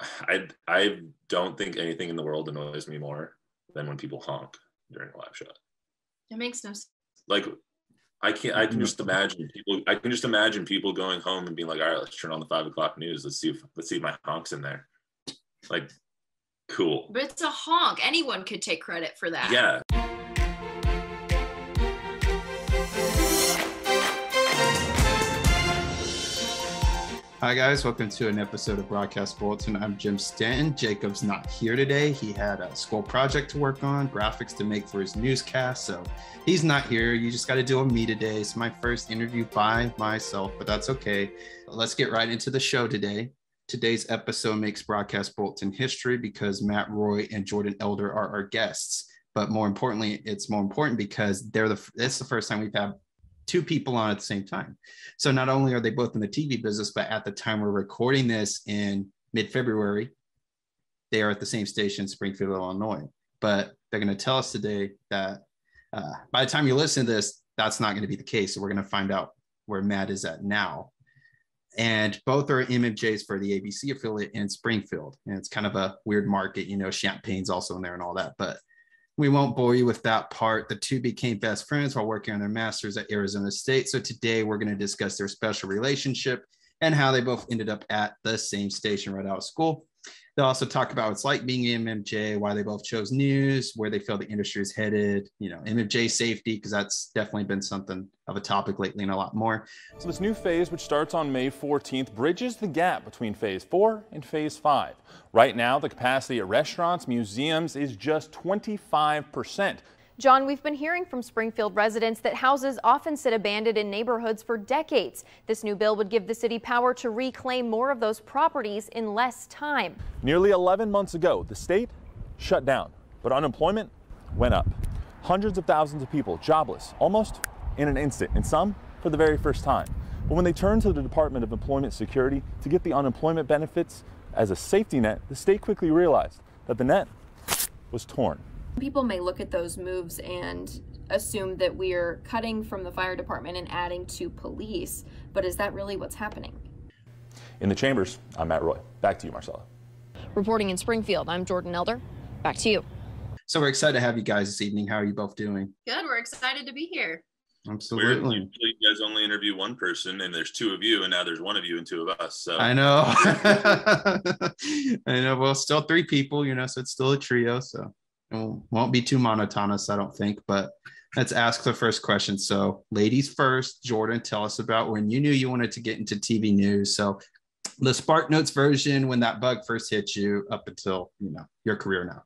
I I don't think anything in the world annoys me more than when people honk during a live shot. It makes no sense. Like I can't I can mm-hmm. just imagine people I can just imagine people going home and being like, all right, let's turn on the five o'clock news. Let's see if let's see if my honk's in there. Like cool. But it's a honk. Anyone could take credit for that. Yeah. Hi, guys. Welcome to an episode of Broadcast Bulletin. I'm Jim Stanton. Jacob's not here today. He had a school project to work on, graphics to make for his newscast. So he's not here. You just got to deal with me today. It's my first interview by myself, but that's okay. Let's get right into the show today. Today's episode makes Broadcast Bulletin history because Matt Roy and Jordan Elder are our guests. But more importantly, it's more important because they're the. It's the first time we've had two people on at the same time. So not only are they both in the TV business, but at the time we're recording this in mid February, they are at the same station, Springfield, Illinois. But they're going to tell us today that uh, by the time you listen to this, that's not going to be the case. So we're going to find out where Matt is at now. And both are MMJs for the ABC affiliate in Springfield. And it's kind of a weird market, you know, Champaign's also in there and all that. But we won't bore you with that part. The two became best friends while working on their masters at Arizona State. So today we're going to discuss their special relationship and how they both ended up at the same station right out of school. They'll also talk about it's like being MMJ, why they both chose news, where they feel the industry is headed, you know, MMJ safety, because that's definitely been something of a topic lately and a lot more. So this new phase, which starts on May 14th, bridges the gap between phase four and phase five. Right now, the capacity at restaurants, museums is just 25 percent. John, we've been hearing from Springfield residents that houses often sit abandoned in neighborhoods for decades. This new bill would give the city power to reclaim more of those properties in less time. Nearly 11 months ago, the state shut down, but unemployment went up. Hundreds of thousands of people jobless almost in an instant, and some for the very first time. But when they turned to the Department of Employment Security to get the unemployment benefits as a safety net, the state quickly realized that the net was torn. People may look at those moves and assume that we're cutting from the fire department and adding to police, but is that really what's happening? In the chambers, I'm Matt Roy. Back to you, Marcella. Reporting in Springfield, I'm Jordan Elder. Back to you. So we're excited to have you guys this evening. How are you both doing? Good. We're excited to be here. Absolutely. Usually you guys only interview one person, and there's two of you, and now there's one of you and two of us. So I know. I know. Well, still three people, you know, so it's still a trio. So it won't be too monotonous, I don't think. But let's ask the first question. So, ladies first, Jordan, tell us about when you knew you wanted to get into TV news. So, the Spark Notes version when that bug first hit you up until, you know, your career now.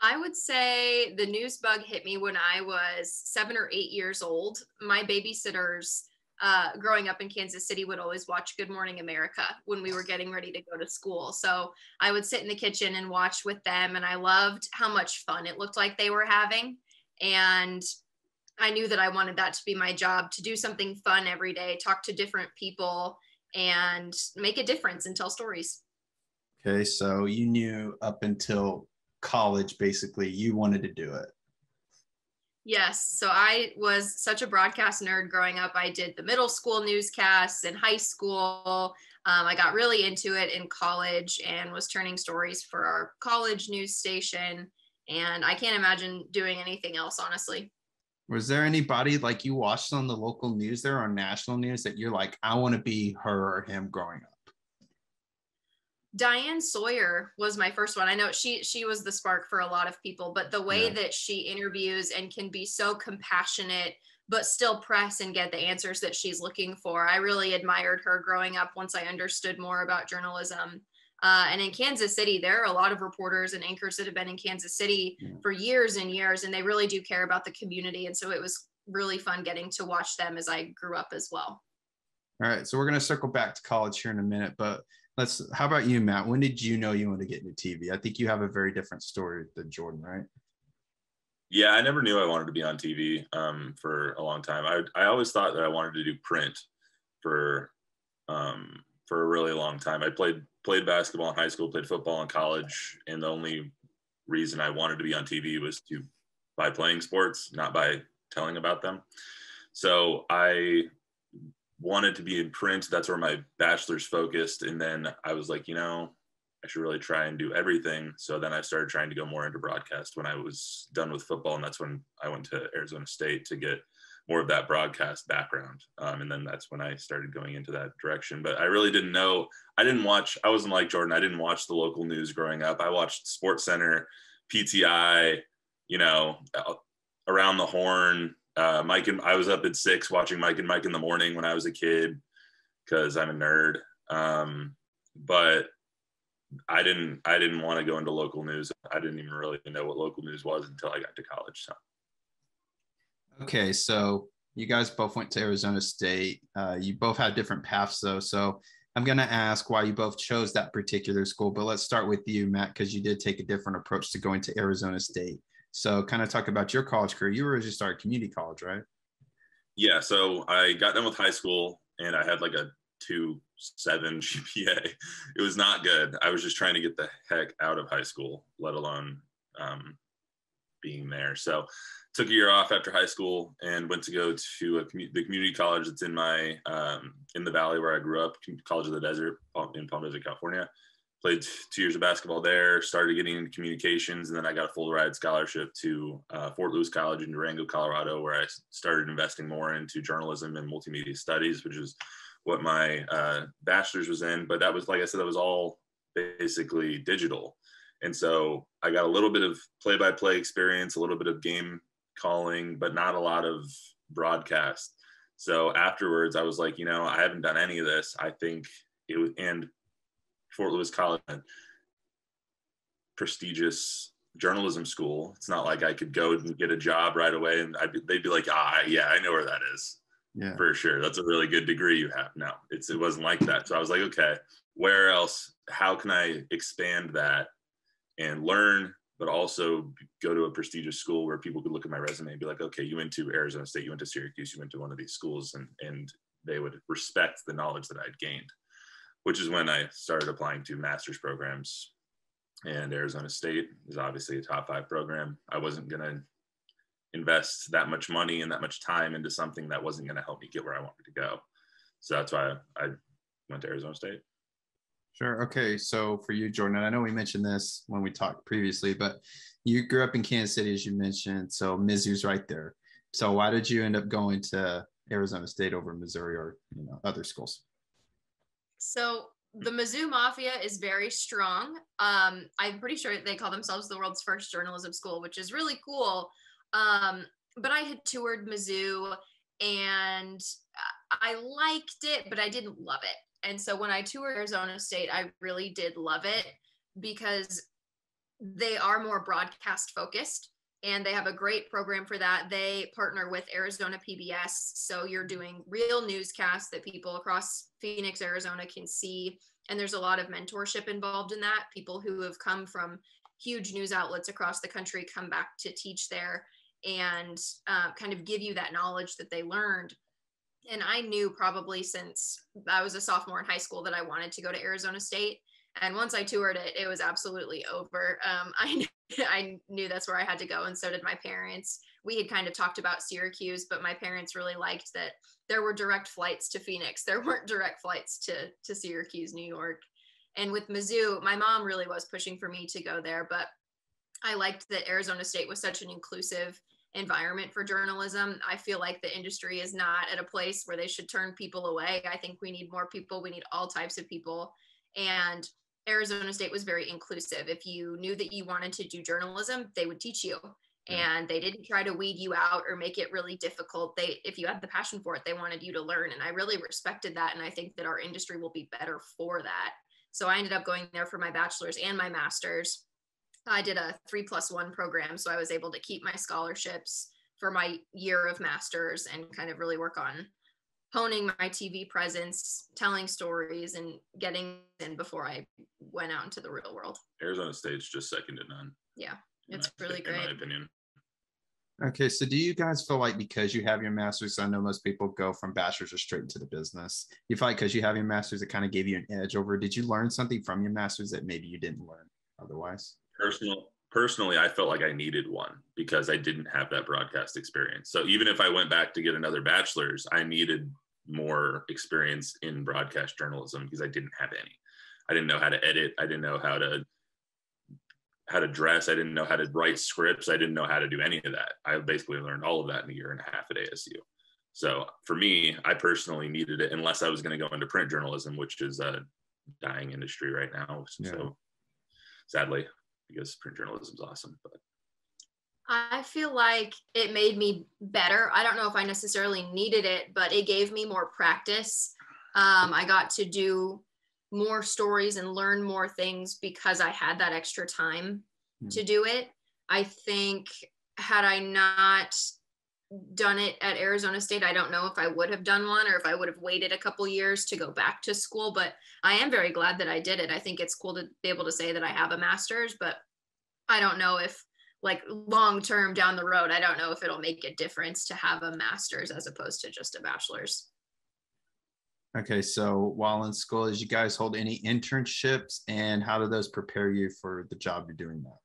I would say the news bug hit me when I was seven or eight years old. My babysitters uh, growing up in Kansas City would always watch Good Morning America when we were getting ready to go to school. So I would sit in the kitchen and watch with them, and I loved how much fun it looked like they were having. And I knew that I wanted that to be my job to do something fun every day, talk to different people, and make a difference and tell stories. Okay, so you knew up until college basically you wanted to do it. Yes. So I was such a broadcast nerd growing up. I did the middle school newscasts in high school. Um, I got really into it in college and was turning stories for our college news station. And I can't imagine doing anything else, honestly. Was there anybody like you watched on the local news there or national news that you're like, I want to be her or him growing up? Diane Sawyer was my first one. I know she she was the spark for a lot of people, but the way yeah. that she interviews and can be so compassionate but still press and get the answers that she's looking for. I really admired her growing up once I understood more about journalism. Uh, and in Kansas City, there are a lot of reporters and anchors that have been in Kansas City yeah. for years and years, and they really do care about the community. And so it was really fun getting to watch them as I grew up as well. All right, so we're going to circle back to college here in a minute, but let's how about you matt? When did you know you wanted to get into tv i think you have a very different story than jordan right? Yeah i never knew i wanted to be on tv um, for a long time. I, I always thought that i wanted to do print for um, for a really long time. I played played basketball in high school played football in college and the only reason i wanted to be on tv was to by playing sports not by telling about them. So i wanted to be in print. That's where my bachelor's focused. And then I was like, you know, I should really try and do everything. So then I started trying to go more into broadcast when I was done with football. And that's when I went to Arizona State to get more of that broadcast background. Um, and then that's when I started going into that direction. But I really didn't know, I didn't watch, I wasn't like Jordan, I didn't watch the local news growing up. I watched Sports Center, PTI, you know, around the horn. Uh, Mike and I was up at six watching Mike and Mike in the morning when I was a kid because I'm a nerd. Um, but I didn't I didn't want to go into local news. I didn't even really know what local news was until I got to college. So Okay, so you guys both went to Arizona State. Uh, you both had different paths though. So I'm going to ask why you both chose that particular school, but let's start with you, Matt, because you did take a different approach to going to Arizona State. So kind of talk about your college career. You were just started community college, right? Yeah. So I got done with high school and I had like a two seven GPA. It was not good. I was just trying to get the heck out of high school, let alone um, being there. So took a year off after high school and went to go to a, the community college that's in my um, in the valley where I grew up, College of the Desert in Palm Desert, California. Played two years of basketball there. Started getting into communications, and then I got a full ride scholarship to uh, Fort Lewis College in Durango, Colorado, where I started investing more into journalism and multimedia studies, which is what my uh, bachelor's was in. But that was, like I said, that was all basically digital. And so I got a little bit of play by play experience, a little bit of game calling, but not a lot of broadcast. So afterwards, I was like, you know, I haven't done any of this. I think it was, and Fort Lewis College, prestigious journalism school. It's not like I could go and get a job right away and I'd be, they'd be like, ah, yeah, I know where that is. Yeah. For sure. That's a really good degree you have. No, it's, it wasn't like that. So I was like, okay, where else, how can I expand that and learn but also go to a prestigious school where people could look at my resume and be like, okay, you went to Arizona State, you went to Syracuse, you went to one of these schools, and and they would respect the knowledge that I'd gained, which is when I started applying to master's programs. And Arizona State is obviously a top five program. I wasn't gonna invest that much money and that much time into something that wasn't gonna help me get where I wanted to go. So that's why I went to Arizona State. Sure. Okay. So for you, Jordan, I know we mentioned this when we talked previously, but you grew up in Kansas City, as you mentioned. So Mizzou's right there. So why did you end up going to Arizona State over Missouri or you know other schools? So the Mizzou Mafia is very strong. Um, I'm pretty sure they call themselves the world's first journalism school, which is really cool. Um, but I had toured Mizzou and I liked it, but I didn't love it. And so when I toured Arizona State, I really did love it because they are more broadcast focused and they have a great program for that. They partner with Arizona PBS. So you're doing real newscasts that people across Phoenix, Arizona can see. And there's a lot of mentorship involved in that. People who have come from huge news outlets across the country come back to teach there and uh, kind of give you that knowledge that they learned and I knew probably since I was a sophomore in high school that I wanted to go to Arizona State. And once I toured it, it was absolutely over. Um, I I knew that's where I had to go, and so did my parents. We had kind of talked about Syracuse, but my parents really liked that there were direct flights to Phoenix. There weren't direct flights to to Syracuse, New York. And with Mizzou, my mom really was pushing for me to go there, but I liked that Arizona State was such an inclusive environment for journalism. I feel like the industry is not at a place where they should turn people away. I think we need more people. We need all types of people. And Arizona State was very inclusive. If you knew that you wanted to do journalism, they would teach you. And they didn't try to weed you out or make it really difficult. They if you had the passion for it, they wanted you to learn. And I really respected that. And I think that our industry will be better for that. So I ended up going there for my bachelor's and my master's I did a three plus one program. So I was able to keep my scholarships for my year of masters and kind of really work on honing my TV presence, telling stories, and getting in before I went out into the real world. Arizona State's just second to none. Yeah, it's my, really great. In my opinion. Okay, so do you guys feel like because you have your master's, I know most people go from bachelor's or straight into the business. You feel like because you have your master's, it kind of gave you an edge over. Did you learn something from your master's that maybe you didn't learn otherwise? personal personally i felt like i needed one because i didn't have that broadcast experience so even if i went back to get another bachelor's i needed more experience in broadcast journalism because i didn't have any I didn't know how to edit. I didn't know how to how to dress. I didn't know how to write scripts. I didn't know how to do any of that. I basically learned all of that in a year and a half at ASU. So for me, I personally needed it unless I was going to go into print journalism, which is a dying industry right now. Yeah. So sadly, because print journalism is awesome, but I feel like it made me better. I don't know if I necessarily needed it, but it gave me more practice. Um, I got to do more stories and learn more things because I had that extra time mm. to do it. I think had I not done it at Arizona State, I don't know if I would have done one or if I would have waited a couple years to go back to school, but I am very glad that I did it. I think it's cool to be able to say that I have a master's, but I don't know if like long term down the road, I don't know if it'll make a difference to have a master's as opposed to just a bachelor's. Okay, so while in school, did you guys hold any internships and how do those prepare you for the job you're doing now?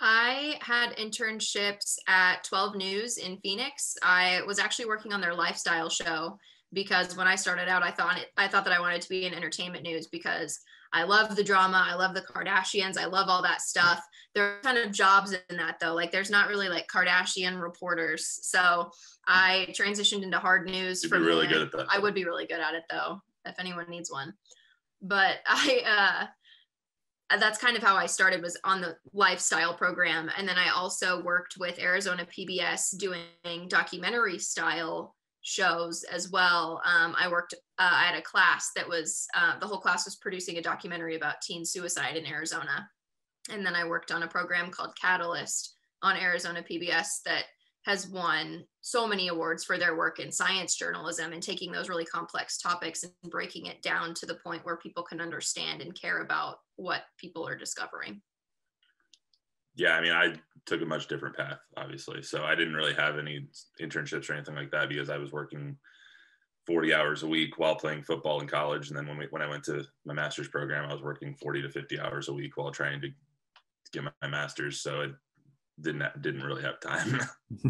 I had internships at 12 News in Phoenix. I was actually working on their lifestyle show because when I started out, I thought it, I thought that I wanted to be in entertainment news because I love the drama. I love the Kardashians. I love all that stuff. There are a ton of jobs in that though. Like there's not really like Kardashian reporters. So I transitioned into hard news. You'd from really good at that. I would be really good at it though, if anyone needs one. But I, uh, that's kind of how I started was on the lifestyle program. And then I also worked with Arizona PBS doing documentary style shows as well. Um, I worked, uh, I had a class that was, uh, the whole class was producing a documentary about teen suicide in Arizona. And then I worked on a program called Catalyst on Arizona PBS that has won so many awards for their work in science journalism and taking those really complex topics and breaking it down to the point where people can understand and care about what people are discovering yeah, I mean, I took a much different path, obviously. So I didn't really have any internships or anything like that because I was working 40 hours a week while playing football in college. And then when we, when I went to my master's program, I was working 40 to 50 hours a week while trying to get my master's. So it didn't, didn't really have time.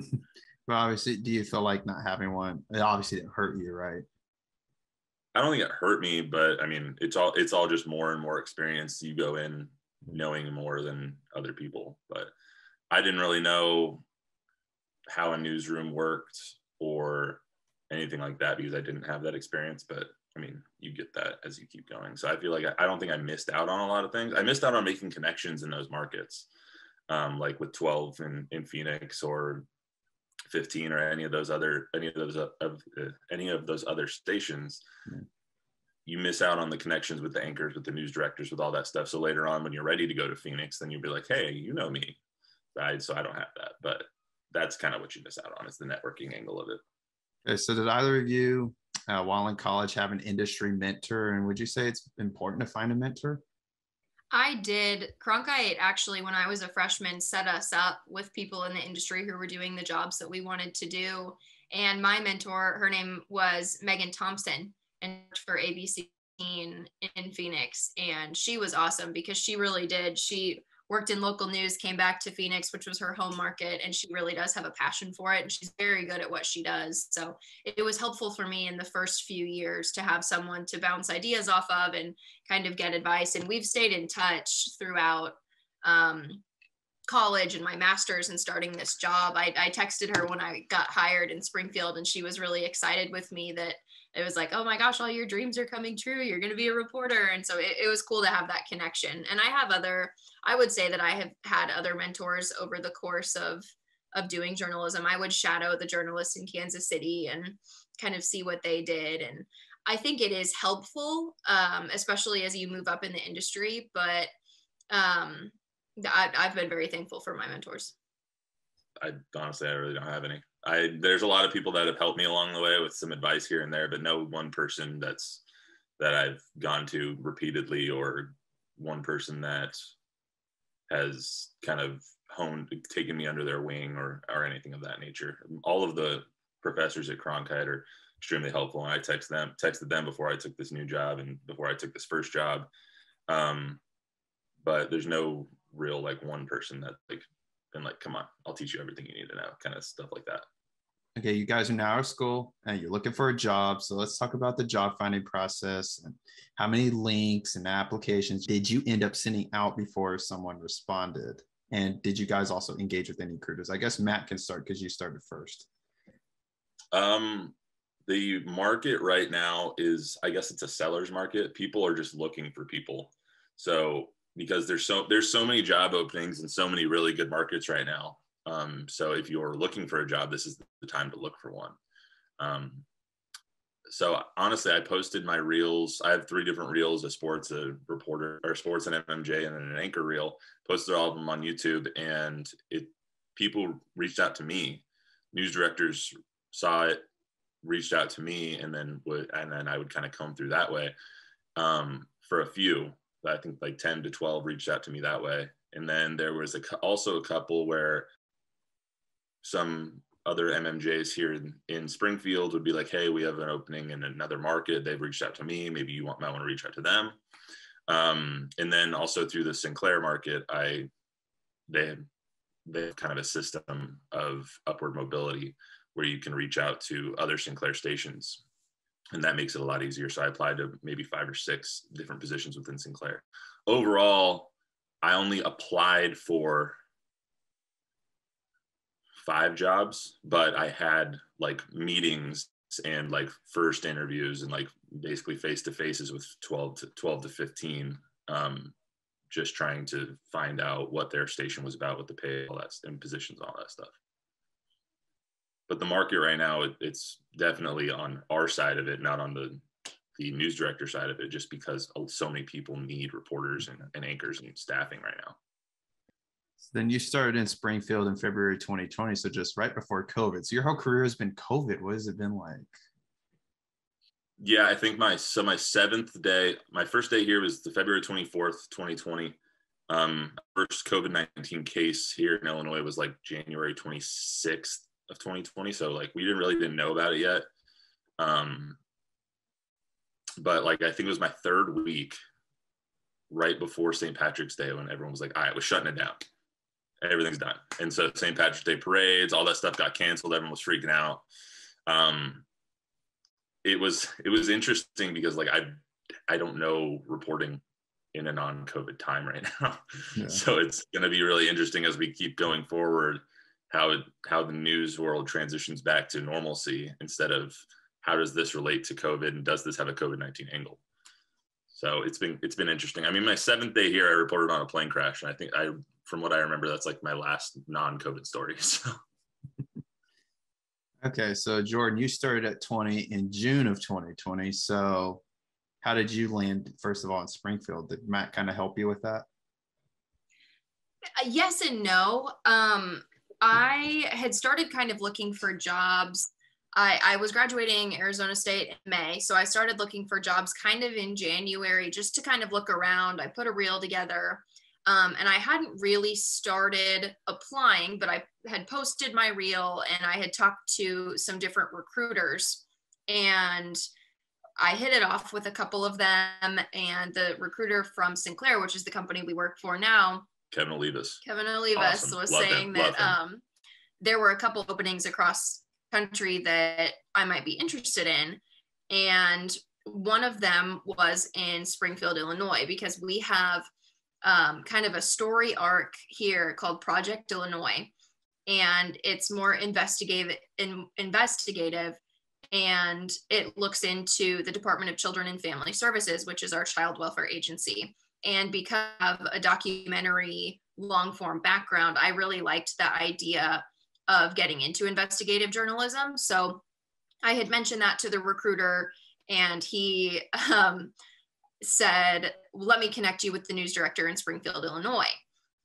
but obviously, do you feel like not having one, it obviously didn't hurt you, right? I don't think it hurt me, but I mean, it's all, it's all just more and more experience. You go in knowing more than other people. But I didn't really know how a newsroom worked or anything like that because I didn't have that experience. But I mean, you get that as you keep going. So I feel like I, don't think I missed out on a lot of things. I missed out on making connections in those markets, um, like with 12 in, in Phoenix or 15 or any of those other any of those uh, of uh, any of those other stations you miss out on the connections with the anchors, with the news directors, with all that stuff. So later on, when you're ready to go to Phoenix, then you'll be like, hey, you know me. Right. So I don't have that. But that's kind of what you miss out on is the networking angle of it. Okay. So did either of you, uh, while in college, have an industry mentor? And would you say it's important to find a mentor? I did. Cronkite actually, when I was a freshman, set us up with people in the industry who were doing the jobs that we wanted to do. And my mentor, her name was Megan Thompson and for ABC in, in Phoenix. And she was awesome because she really did. She worked in local news, came back to Phoenix, which was her home market, and she really does have a passion for it. And she's very good at what she does. So it was helpful for me in the first few years to have someone to bounce ideas off of and kind of get advice. And we've stayed in touch throughout um, college and my master's and starting this job. I, I texted her when I got hired in Springfield, and she was really excited with me that it was like, oh my gosh, all your dreams are coming true. You're going to be a reporter. And so it, it, was cool to have that connection. And I have other, I would say that I have had other mentors over the course of, of doing journalism. I would shadow the journalists in Kansas City and kind of see what they did. And I think it is helpful, um, especially as you move up in the industry. But um, I, I've been very thankful for my mentors. I honestly, I really don't have any. I there's a lot of people that have helped me along the way with some advice here and there, but no one person that's that I've gone to repeatedly or one person that has kind of honed taken me under their wing or or anything of that nature. All of the professors at Cronkite are extremely helpful, and I text them texted them before I took this new job and before I took this first job. Um, but there's no real like one person that like been like, come on, I'll teach you everything you need to know, kind of stuff like that. Okay, you guys are now of school and you're looking for a job. So let's talk about the job finding process and how many links and applications did you end up sending out before someone responded? And did you guys also engage with any recruiters? I guess Matt can start because you started first. Um, the market right now is, I guess it's a seller's market. People are just looking for people. So because there's so there's so many job openings and so many really good markets right now. Um, so if you're looking for a job, this is the time to look for one. Um, so honestly, I posted my reels. I have three different reels: a sports, a reporter, or sports and MMJ, and then an anchor reel. Posted all of them on YouTube, and it people reached out to me. News directors saw it, reached out to me, and then would and then I would kind of come through that way. Um, for a few, I think like ten to twelve reached out to me that way, and then there was a, also a couple where some other MMJs here in, in, Springfield would be like, hey, we have an opening in another market. They've reached out to me. Maybe you want, might want to reach out to them. Um, and then also through the Sinclair market, I they they have kind of a system of upward mobility where you can reach out to other Sinclair stations. And that makes it a lot easier. So I applied to maybe five or six different positions within Sinclair. Overall, I only applied for five jobs, but I had like meetings and like first interviews and like basically face to faces with 12 to 12 to 15 um, just trying to find out what their station was about what the pay all that and positions all that stuff. But the market right now it, it's definitely on our side of it not on the the news director side of it just because so many people need reporters and, and anchors and staffing right now then you started in Springfield in February 2020, so just right before COVID. So your whole career has been COVID. What has it been like? Yeah, I think my so my seventh day, my first day here was the February 24th, 2020. Um, first COVID 19 case here in Illinois was like January 26th of 2020. So like we didn't really didn't know about it yet. Um, but like I think it was my third week right before St. Patrick's Day when everyone was like, all right, we're shutting it down everything's done. And so St. Patrick's Day parades, all that stuff got canceled. Everyone was freaking out. Um, it was it was interesting because like I I don't know reporting in a non-COVID time right now. Yeah. So it's going to be really interesting as we keep going forward how it, how the news world transitions back to normalcy instead of how does this relate to COVID and does this have a COVID-19 angle? So it's been it's been interesting. I mean, my seventh day here, I reported on a plane crash, and I think I from what I remember, that's like my last non-COVID story. So. Okay, so Jordan, you started at 20 in June of 2020. So, how did you land first of all in Springfield? Did Matt kind of help you with that? Uh, yes and no. Um, I had started kind of looking for jobs. I, I was graduating Arizona State in May, so I started looking for jobs kind of in January just to kind of look around. I put a reel together um, and I hadn't really started applying, but I had posted my reel and I had talked to some different recruiters and I hit it off with a couple of them. And the recruiter from Sinclair, which is the company we work for now, Kevin Olivas. Kevin Olivas awesome. was Love saying him. that um, there were a couple openings across country that I might be interested in. And one of them was in Springfield, Illinois, because we have um, kind of a story arc here called Project Illinois, and it's more investigative. In, investigative, and it looks into the Department of Children and Family Services, which is our child welfare agency. And because of a documentary long form background, I really liked the idea of getting into investigative journalism. So I had mentioned that to the recruiter, and he um, said, Let me connect you with the news director in Springfield, Illinois.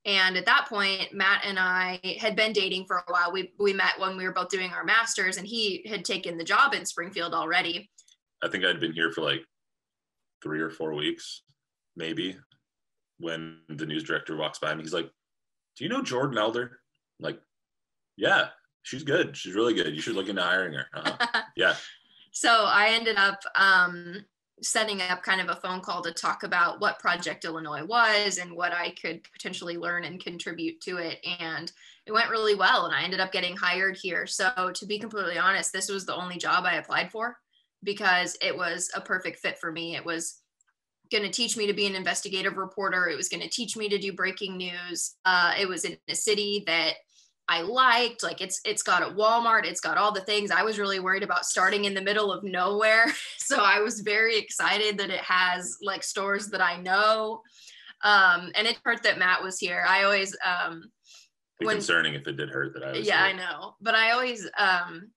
And at that point, Matt and I had been dating for a while. We, we met when we were both doing our masters, and he had taken the job in Springfield already. I think I'd been here for like three or four weeks, maybe, when the news director walks by me. He's like, Do you know Jordan Elder? I'm like, yeah, she's good. She's really good. You should look into hiring her. Uh-huh. yeah. So I ended up um, setting up kind of a phone call to talk about what Project Illinois was and what I could potentially learn and contribute to it. And it went really well. And I ended up getting hired here. So, to be completely honest, this was the only job I applied for because it was a perfect fit for me. It was going to teach me to be an investigative reporter, it was going to teach me to do breaking news. Uh, it was in a city that I liked. Like it's it's got a Walmart, it's got all the things. I was really worried about starting in the middle of nowhere. So I was very excited that it has like stores that I know. Um, and it hurt that Matt was here. I always um when, concerning if it did hurt that I was Yeah, here. I know. But I always um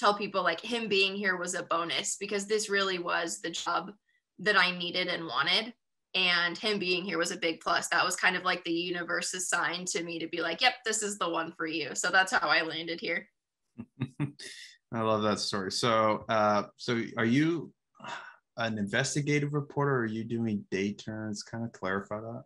tell people like him being here was a bonus because this really was the job that I needed and wanted and him being here was a big plus. That was kind of like the universe's sign to me to be like yep this is the one for you. So that's how i landed here. I love that story. So uh so are you an investigative reporter or are you doing day turns? Kind of clarify that.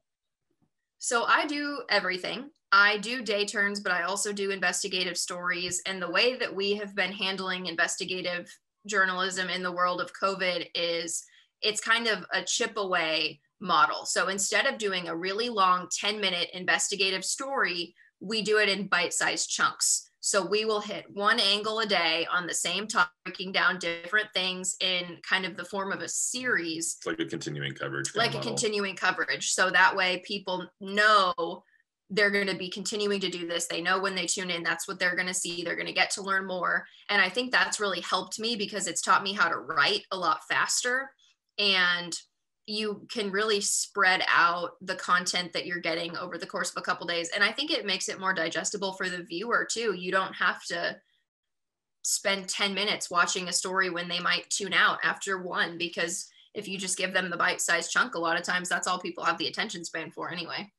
So i do everything. I do day turns but i also do investigative stories. And the way that we have been handling investigative journalism in the world of covid is it's kind of a chip away model. So instead of doing a really long 10 minute investigative story, we do it in bite sized chunks. So we will hit one angle a day on the same topic, breaking down different things in kind of the form of a series. It's like a continuing coverage. Like a continuing coverage. So that way people know they're going to be continuing to do this. They know when they tune in, that's what they're going to see. They're going to get to learn more. And I think that's really helped me because it's taught me how to write a lot faster. And you can really spread out the content that you're getting over the course of a couple days. And i think it makes it more digestible for the viewer too. You don't have to spend 10 minutes watching a story when they might tune out after one because if you just give them the bite-sized chunk a lot of times that's all people have the attention span for anyway.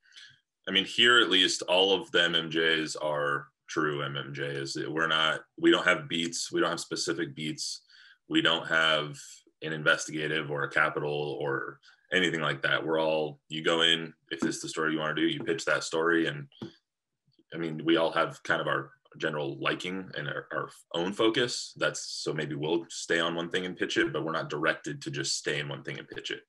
I mean here at least all of the mmjs are true mmjs we're not we don't have beats. We don't have specific beats. We don't have an investigative or a capital or anything like that. We're all you go in if this is the story you want to do, you pitch that story, and I mean we all have kind of our general liking and our, our, own focus. That's so maybe we'll stay on one thing and pitch it, but we're not directed to just stay in one thing and pitch it.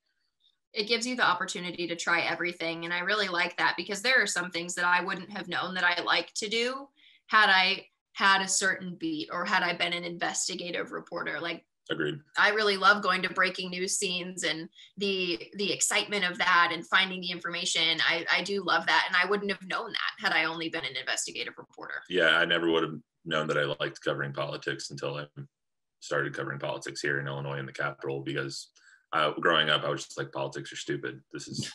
It gives you the opportunity to try everything, and I really like that because there are some things that I wouldn't have known that I like to do had I had a certain beat or had I been an investigative reporter. Like Agreed. I really love going to breaking news scenes and the the excitement of that and finding the information. I, I do love that. And I wouldn't have known that had I only been an investigative reporter. Yeah, I never would have known that I liked covering politics until I started covering politics here in Illinois in the capital because uh, growing up, I was just like, politics are stupid. This is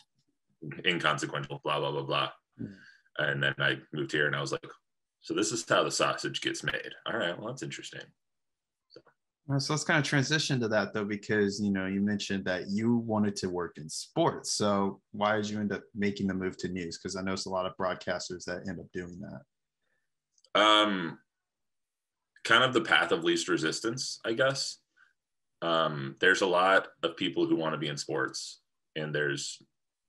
inconsequential, blah, blah, blah, blah. And then I moved here and I was like, so this is how the sausage gets made. All right, well, that's interesting. So let's kind of transition to that though, because you know you mentioned that you wanted to work in sports. So why did you end up making the move to news? Because I know it's a lot of broadcasters that end up doing that. Um, kind of the path of least resistance, I guess. Um, there's a lot of people who want to be in sports, and there's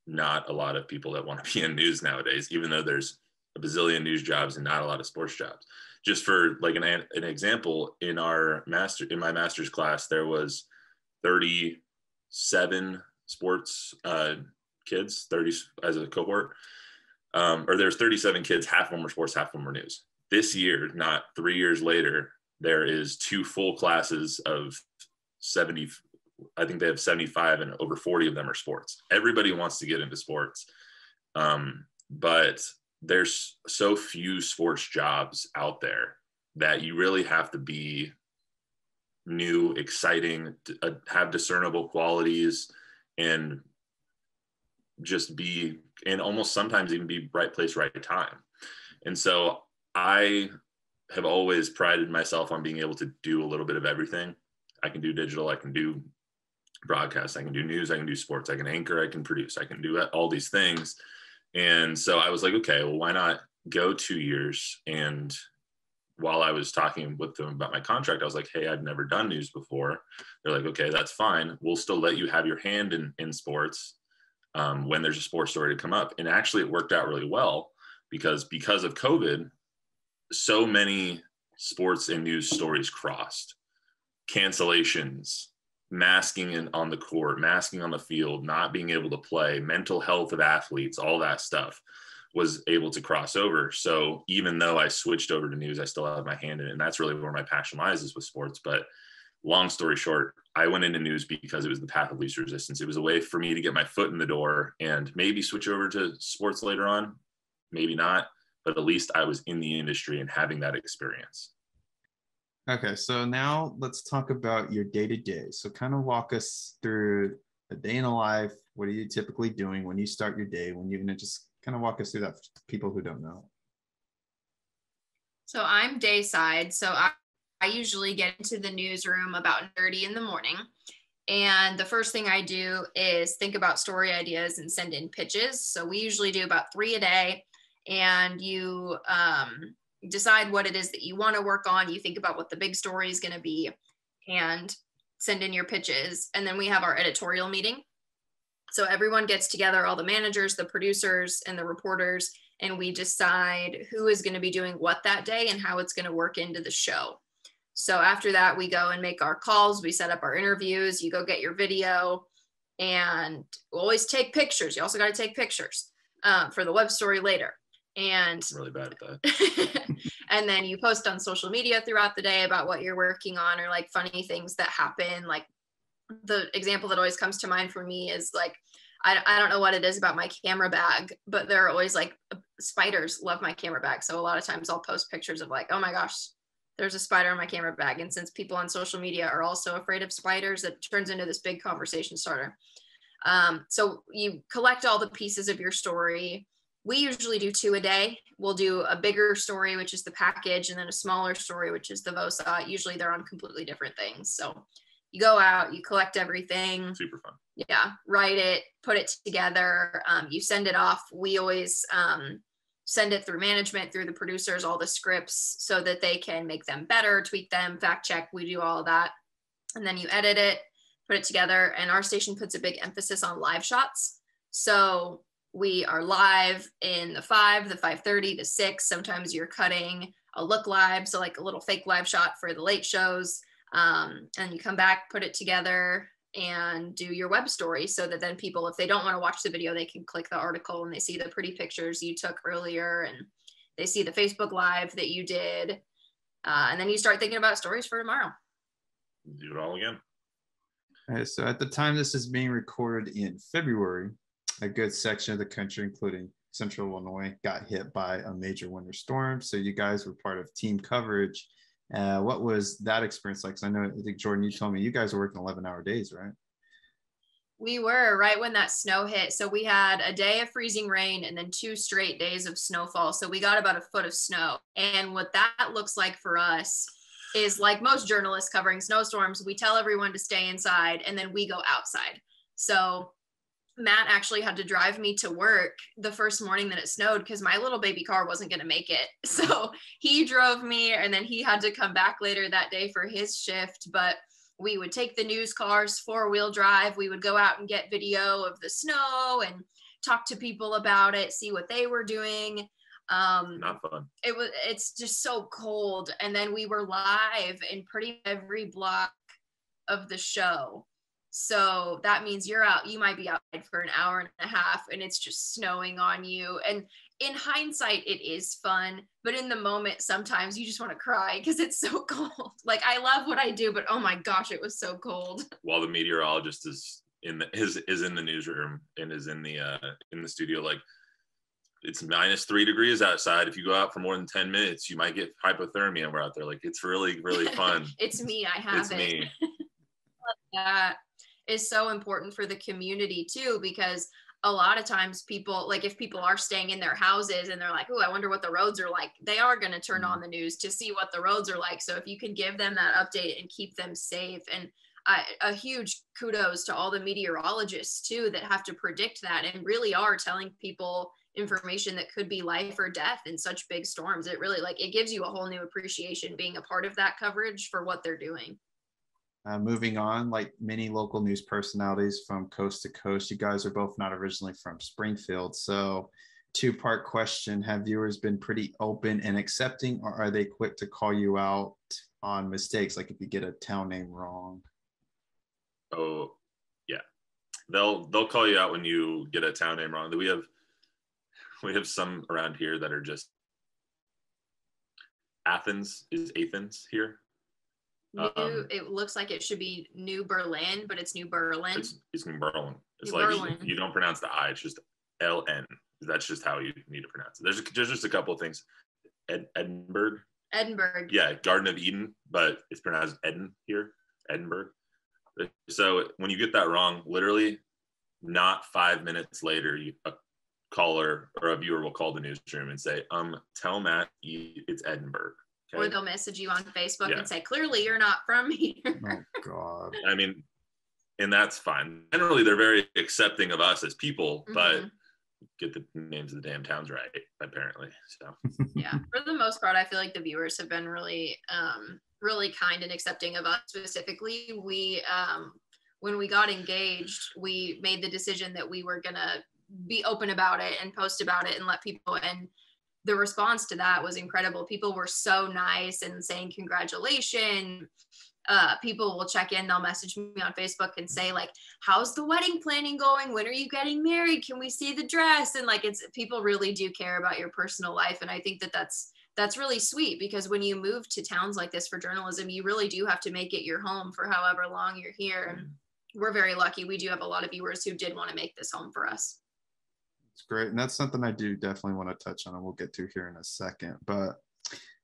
not a lot of people that want to be in news nowadays, even though there's a bazillion news jobs and not a lot of sports jobs just for like an, an example in our master in my master's class there was 37 sports uh, kids 30 as a cohort. Um, or there's 37 kids half of them were sports half of them were news. This year not three years later there is two full classes of 70 i think they have 75 and over 40 of them are sports. Everybody wants to get into sports. Um, but there's so few sports jobs out there that you really have to be new, exciting, uh, have discernible qualities, and just be, and almost sometimes even be right place, right time. And so I have always prided myself on being able to do a little bit of everything. I can do digital, I can do broadcast, I can do news, I can do sports, I can anchor, I can produce, I can do all these things and so I was like, okay, well, why not go two years? And while I was talking with them about my contract, I was like, hey, I've never done news before. They're like, okay, that's fine. We'll still let you have your hand in, in sports um, when there's a sports story to come up. And actually, it worked out really well because because of COVID, so many sports and news stories crossed, cancellations, masking in, on the court, masking on the field, not being able to play, mental health of athletes, all that stuff was able to cross over. So even though I switched over to news, I still have my hand in it. And that's really where my passion lies is with sports. But long story short, I went into news because it was the path of least resistance. It was a way for me to get my foot in the door and maybe switch over to sports later on, maybe not, but at least I was in the industry and having that experience. Okay, so now let's talk about your day to day. So, kind of walk us through a day in a life. What are you typically doing when you start your day? When you're gonna just kind of walk us through that for people who don't know. So I'm day side. So I, I usually get into the newsroom about 30 in the morning. And the first thing I do is think about story ideas and send in pitches. So we usually do about three a day. And you um, decide what it is that you want to work on. You think about what the big story is going to be and send in your pitches. And then we have our editorial meeting. So everyone gets together, all the managers, the producers, and the reporters, and we decide who is going to be doing what that day and how it's going to work into the show. So after that, we go and make our calls, we set up our interviews, you go get your video, and always take pictures. You also got to take pictures um, for the web story later. And I'm really bad at that. and then you post on social media throughout the day about what you're working on or like funny things that happen, like the example that always comes to mind for me is like I, I don't know what it is about my camera bag, but there are always like spiders love my camera bag. So a lot of times I'll post pictures of like, oh my gosh, there's a spider in my camera bag. And since people on social media are also afraid of spiders, it turns into this big conversation starter. Um, so you collect all the pieces of your story. We usually do two a day. We'll do a bigger story, which is the package, and then a smaller story, which is the VOSOT. Usually they're on completely different things. So you go out, you collect everything. Super fun. Yeah, write it, put it together. Um, you send it off. We always um, send it through management, through the producers, all the scripts, so that they can make them better, tweak them, fact check. We do all of that, and then you edit it, put it together. And our station puts a big emphasis on live shots. So we are live in the five, the five thirty, the six. Sometimes you're cutting a look live, so like a little fake live shot for the late shows um, and you come back put it together and do your web story so that then people if they don't want to watch the video they can click the article and they see the pretty pictures you took earlier and they see the facebook live that you did uh, and then you start thinking about stories for tomorrow do it all again Okay, so at the time this is being recorded in february a good section of the country including central illinois got hit by a major winter storm so you guys were part of team coverage uh, what was that experience like? Because I know, I think Jordan, you told me you guys were working 11 hour days, right? We were right when that snow hit. So we had a day of freezing rain and then two straight days of snowfall. So we got about a foot of snow. And what that looks like for us is like most journalists covering snowstorms, we tell everyone to stay inside and then we go outside. So Matt actually had to drive me to work the first morning that it snowed because my little baby car wasn't going to make it. So he drove me and then he had to come back later that day for his shift. But we would take the news cars, four wheel drive. We would go out and get video of the snow and talk to people about it, see what they were doing. Um, Not fun. It was, it's just so cold. And then we were live in pretty every block of the show. So that means you're out, you might be outside for an hour and a half and it's just snowing on you. And in hindsight, it is fun, but in the moment, sometimes you just want to cry because it's so cold. Like I love what I do, but oh my gosh, it was so cold. While the meteorologist is in the is is in the newsroom and is in the uh in the studio, like it's minus three degrees outside. If you go out for more than 10 minutes, you might get hypothermia. We're out there. Like it's really, really fun. it's me. I have it's it. me. that is so important for the community too because a lot of times people like if people are staying in their houses and they're like oh i wonder what the roads are like they are going to turn on mm-hmm. the news to see what the roads are like. So if you can give them that update and keep them safe and uh, a huge kudos to all the meteorologists too that have to predict that and really are telling people information that could be life or death in such big storms. It really like it gives you a whole new appreciation being a part of that coverage for what they're doing uh, moving on, like many local news personalities from coast to coast, you guys are both not originally from Springfield. So, two part question Have viewers been pretty open and accepting, or are they quick to call you out on mistakes, like if you get a town name wrong? Oh, yeah. They'll they'll call you out when you get a town name wrong. We have we have some around here that are just Athens is Athens here. New, Um, it looks like it should be New Berlin, but it's New Berlin. It's it's New Berlin. It's New like Berlin. You, you don't pronounce the I. It's just L N. That's just how you need to pronounce it. There's there's just a couple of things. Ed, Edinburg. Edinburg. Yeah, Garden of Eden, but it's pronounced Eden here. Edinburg. So when you get that wrong, literally, not five minutes later, you, a caller or a viewer will call the newsroom and say, "Um, tell Matt it's Edinburg." Or they'll message you on Facebook Yeah. and say, clearly you're not from here. Oh God. I mean, and that's fine. Generally, they're very accepting of us as people, but Mhm. get the names of the damn towns right, apparently. So yeah for the most part i feel like the viewers have been really um really kind and accepting of us specifically we um when we got engaged we made the decision that we were gonna be open about it and post about it and let people and the response to that was incredible. People were so nice and saying congratulations uh, people will check in they'll message me on facebook and say like how's the wedding planning going? When are you getting married? Can we see the dress? And like it's people really do care about your personal life. And i think that that's that's really sweet because when you move to towns like this for journalism you really do have to make it your home for however long you're here. And we're very lucky. We do have a lot of viewers who did want to make this home for us It's great. And that's something I do definitely want to touch on and we'll get to here in a second. But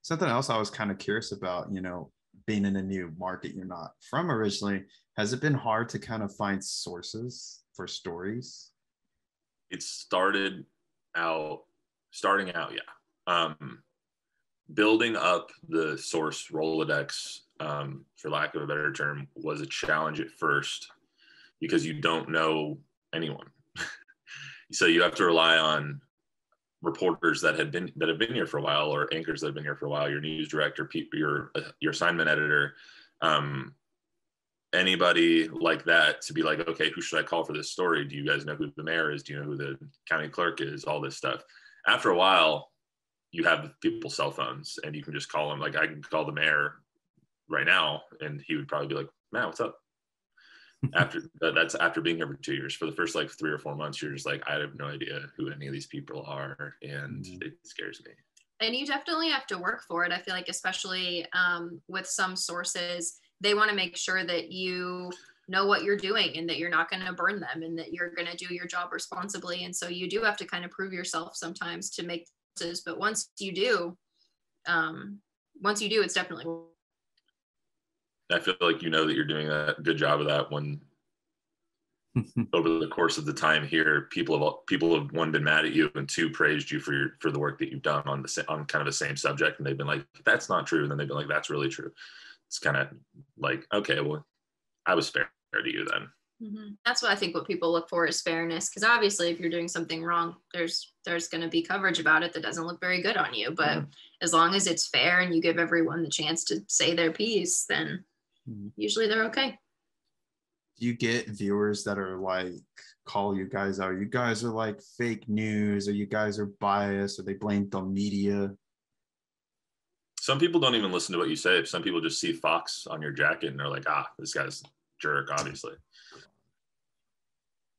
something else I was kind of curious about, you know, being in a new market you're not from originally, has it been hard to kind of find sources for stories? it started out, starting out, yeah. Um, building up the source Rolodex, um, for lack of a better term, was a challenge at first because you don't know anyone. So you have to rely on reporters that had been that have been here for a while or anchors that have been here for a while your news director your uh, your assignment editor um, anybody like that to be like okay who should i call for this story? Do you guys know who the mayor is? Do you know who the county clerk is? All this stuff. After a while you have people's cell phones and you can just call them. Like i can call the mayor right now and he would probably be like man what's up after that's after being here for two years for the first like three or four months you're just like i have no idea who any of these people are and Mhm. it scares me and you definitely have to work for it i feel like especially um, with some sources they want to make sure that you know what you're doing and that you're not going to burn them and that you're going to do your job responsibly and so you do have to kind of prove yourself sometimes to make this but once you do um, once you do it's definitely i feel like you know that you're doing a good job of that when over the course of the time here, people have people have one been mad at you and two praised you for your for the work that you've done on the on kind of the same subject, and they've been like, "That's not true," and then they've been like, "That's really true." It's kind of like, okay, well, I was fair to you then. Mhm. that's what i think what people look for is fairness because obviously if you're doing something wrong there's there's going to be coverage about it that doesn't look very good on you but Mhm. as long as it's fair and you give everyone the chance to say their piece then. Usually they're okay Do you get viewers that are like, call you guys out? You guys are like fake news, or you guys are biased, or they blame the media? Some people don't even listen to what you say. Some people just see Fox on your jacket and they're like, "Ah, this guy's a jerk," obviously.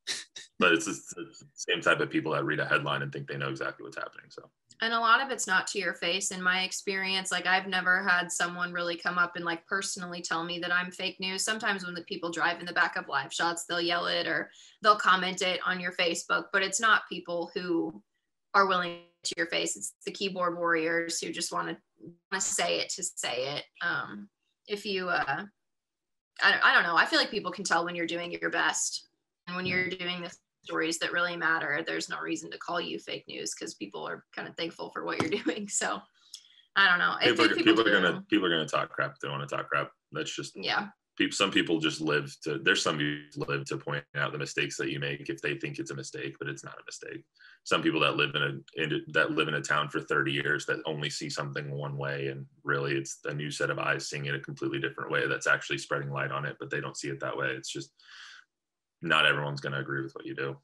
but it's the same type of people that read a headline and think they know exactly what's happening. So and a lot of it's not to your face. In my experience like i've never had someone really come up and like personally tell me that i'm fake news. Sometimes when the people drive in the back of live shots they'll yell it or they'll comment it on your facebook but it's not people who are willing to your face. It's the keyboard warriors who just want to say it to say it. Um if you uh I, don't- I don't know. I feel like people can tell when you're doing your best and when you're doing the stories that really matter, there's no reason to call you fake news because people are kind of thankful for what you're doing. So I don't know. People, are, think people are gonna people are gonna talk crap if they want to talk crap. That's just Yeah. people. Some people just live to. There's some who live to point out the mistakes that you make if they think it's a mistake, but it's not a mistake. Some people that live in a in, that live in a town for 30 years that only see something one way, and really it's a new set of eyes seeing it a completely different way. That's actually spreading light on it, but they don't see it that way. It's just not everyone's going to agree with what you do.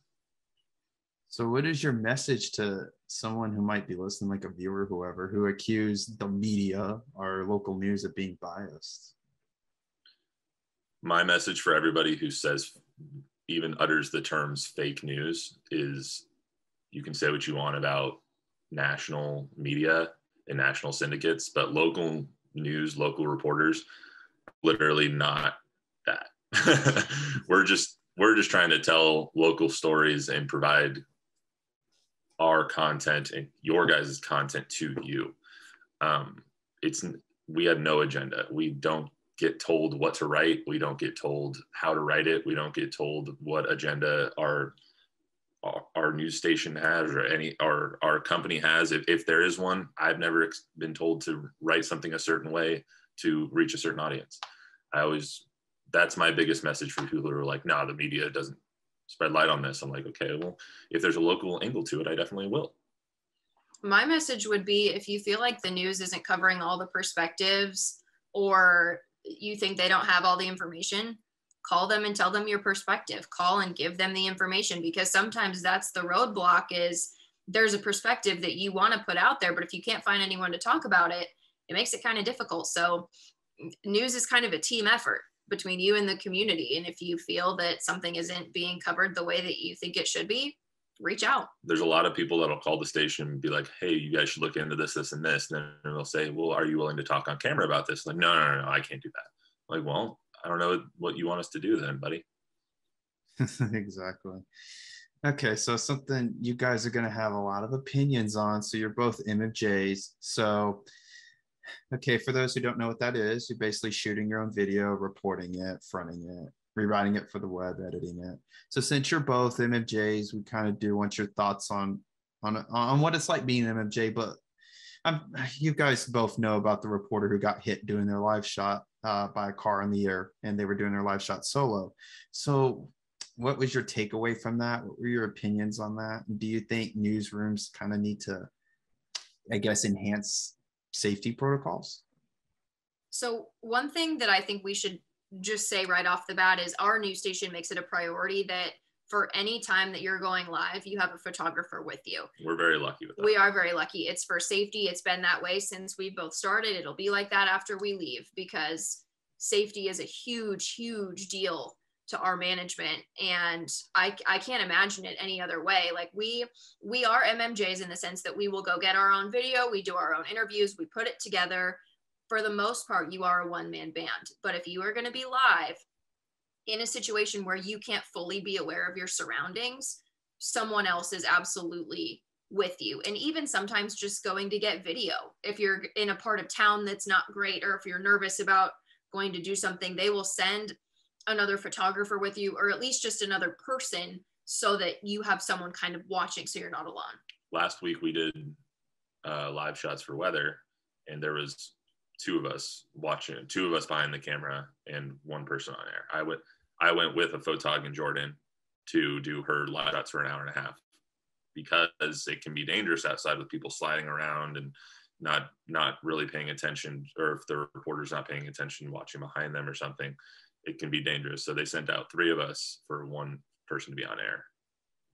So, what is your message to someone who might be listening, like a viewer, whoever, who accused the media or local news of being biased? my message for everybody who says even utters the terms fake news is you can say what you want about national media and national syndicates, but local news, local reporters, literally not that. we're just we're just trying to tell local stories and provide our content and your guys' content to you. Um, it's we have no agenda. We don't get told what to write. We don't get told how to write it. We don't get told what agenda our our news station has or any our our company has if, if there is one i've never been told to write something a certain way to reach a certain audience i always that's my biggest message for people who are like nah the media doesn't spread light on this. I'm like okay well if there's a local angle to it i definitely will. My message would be if you feel like the news isn't covering all the perspectives or you think they don't have all the information call them and tell them your perspective. Call and give them the information because sometimes that's the roadblock is there's a perspective that you want to put out there but if you can't find anyone to talk about it it makes it kind of difficult. So news is kind of a team effort between you and the community and if you feel that something isn't being covered the way that you think it should be reach out there's a lot of people that'll call the station and be like hey you guys should look into this this and this and then they'll say well are you willing to talk on camera about this like no no no, no i can't do that like well I don't know what you want us to do then, buddy. exactly. Okay, so something you guys are going to have a lot of opinions on. So you're both MMJs. So, okay, for those who don't know what that is, you're basically shooting your own video, reporting it, fronting it, rewriting it for the web, editing it. So since you're both MMJs, we kind of do want your thoughts on on on what it's like being an MMJ. But I'm, you guys both know about the reporter who got hit doing their live shot uh, by a car in the air and they were doing their live shot solo. So, what was your takeaway from that? What were your opinions on that? Do you think newsrooms kind of need to, I guess, enhance safety protocols? So, one thing that I think we should just say right off the bat is our news station makes it a priority that for any time that you're going live, you have a photographer with you. We're very lucky with that. We are very lucky. It's for safety. It's been that way since we both started. It'll be like that after we leave because safety is a huge, huge deal to our management and I, I can't imagine it any other way like we we are mmjs in the sense that we will go get our own video we do our own interviews we put it together for the most part you are a one man band but if you are going to be live in a situation where you can't fully be aware of your surroundings, someone else is absolutely with you. And even sometimes just going to get video. If you're in a part of town that's not great, or if you're nervous about going to do something, they will send another photographer with you, or at least just another person so that you have someone kind of watching so you're not alone. Last week we did uh, live shots for weather, and there was two of us watching, two of us behind the camera, and one person on air. I went, I went with a photog in Jordan to do her live shots for an hour and a half because it can be dangerous outside with people sliding around and not not really paying attention, or if the reporter's not paying attention, watching behind them or something, it can be dangerous. So they sent out three of us for one person to be on air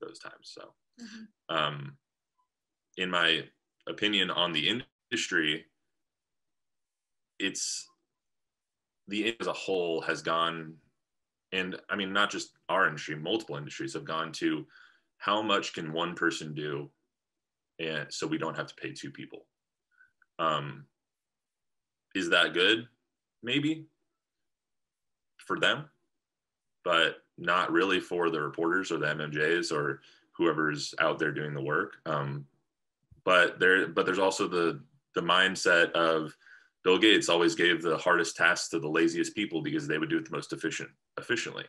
those times. So, mm-hmm. um, in my opinion on the industry, it's the as a whole has gone and i mean not just our industry multiple industries have gone to how much can one person do and so we don't have to pay two people um is that good maybe for them but not really for the reporters or the mmjs or whoever's out there doing the work um but there but there's also the the mindset of Bill Gates always gave the hardest tasks to the laziest people because they would do it the most efficient efficiently.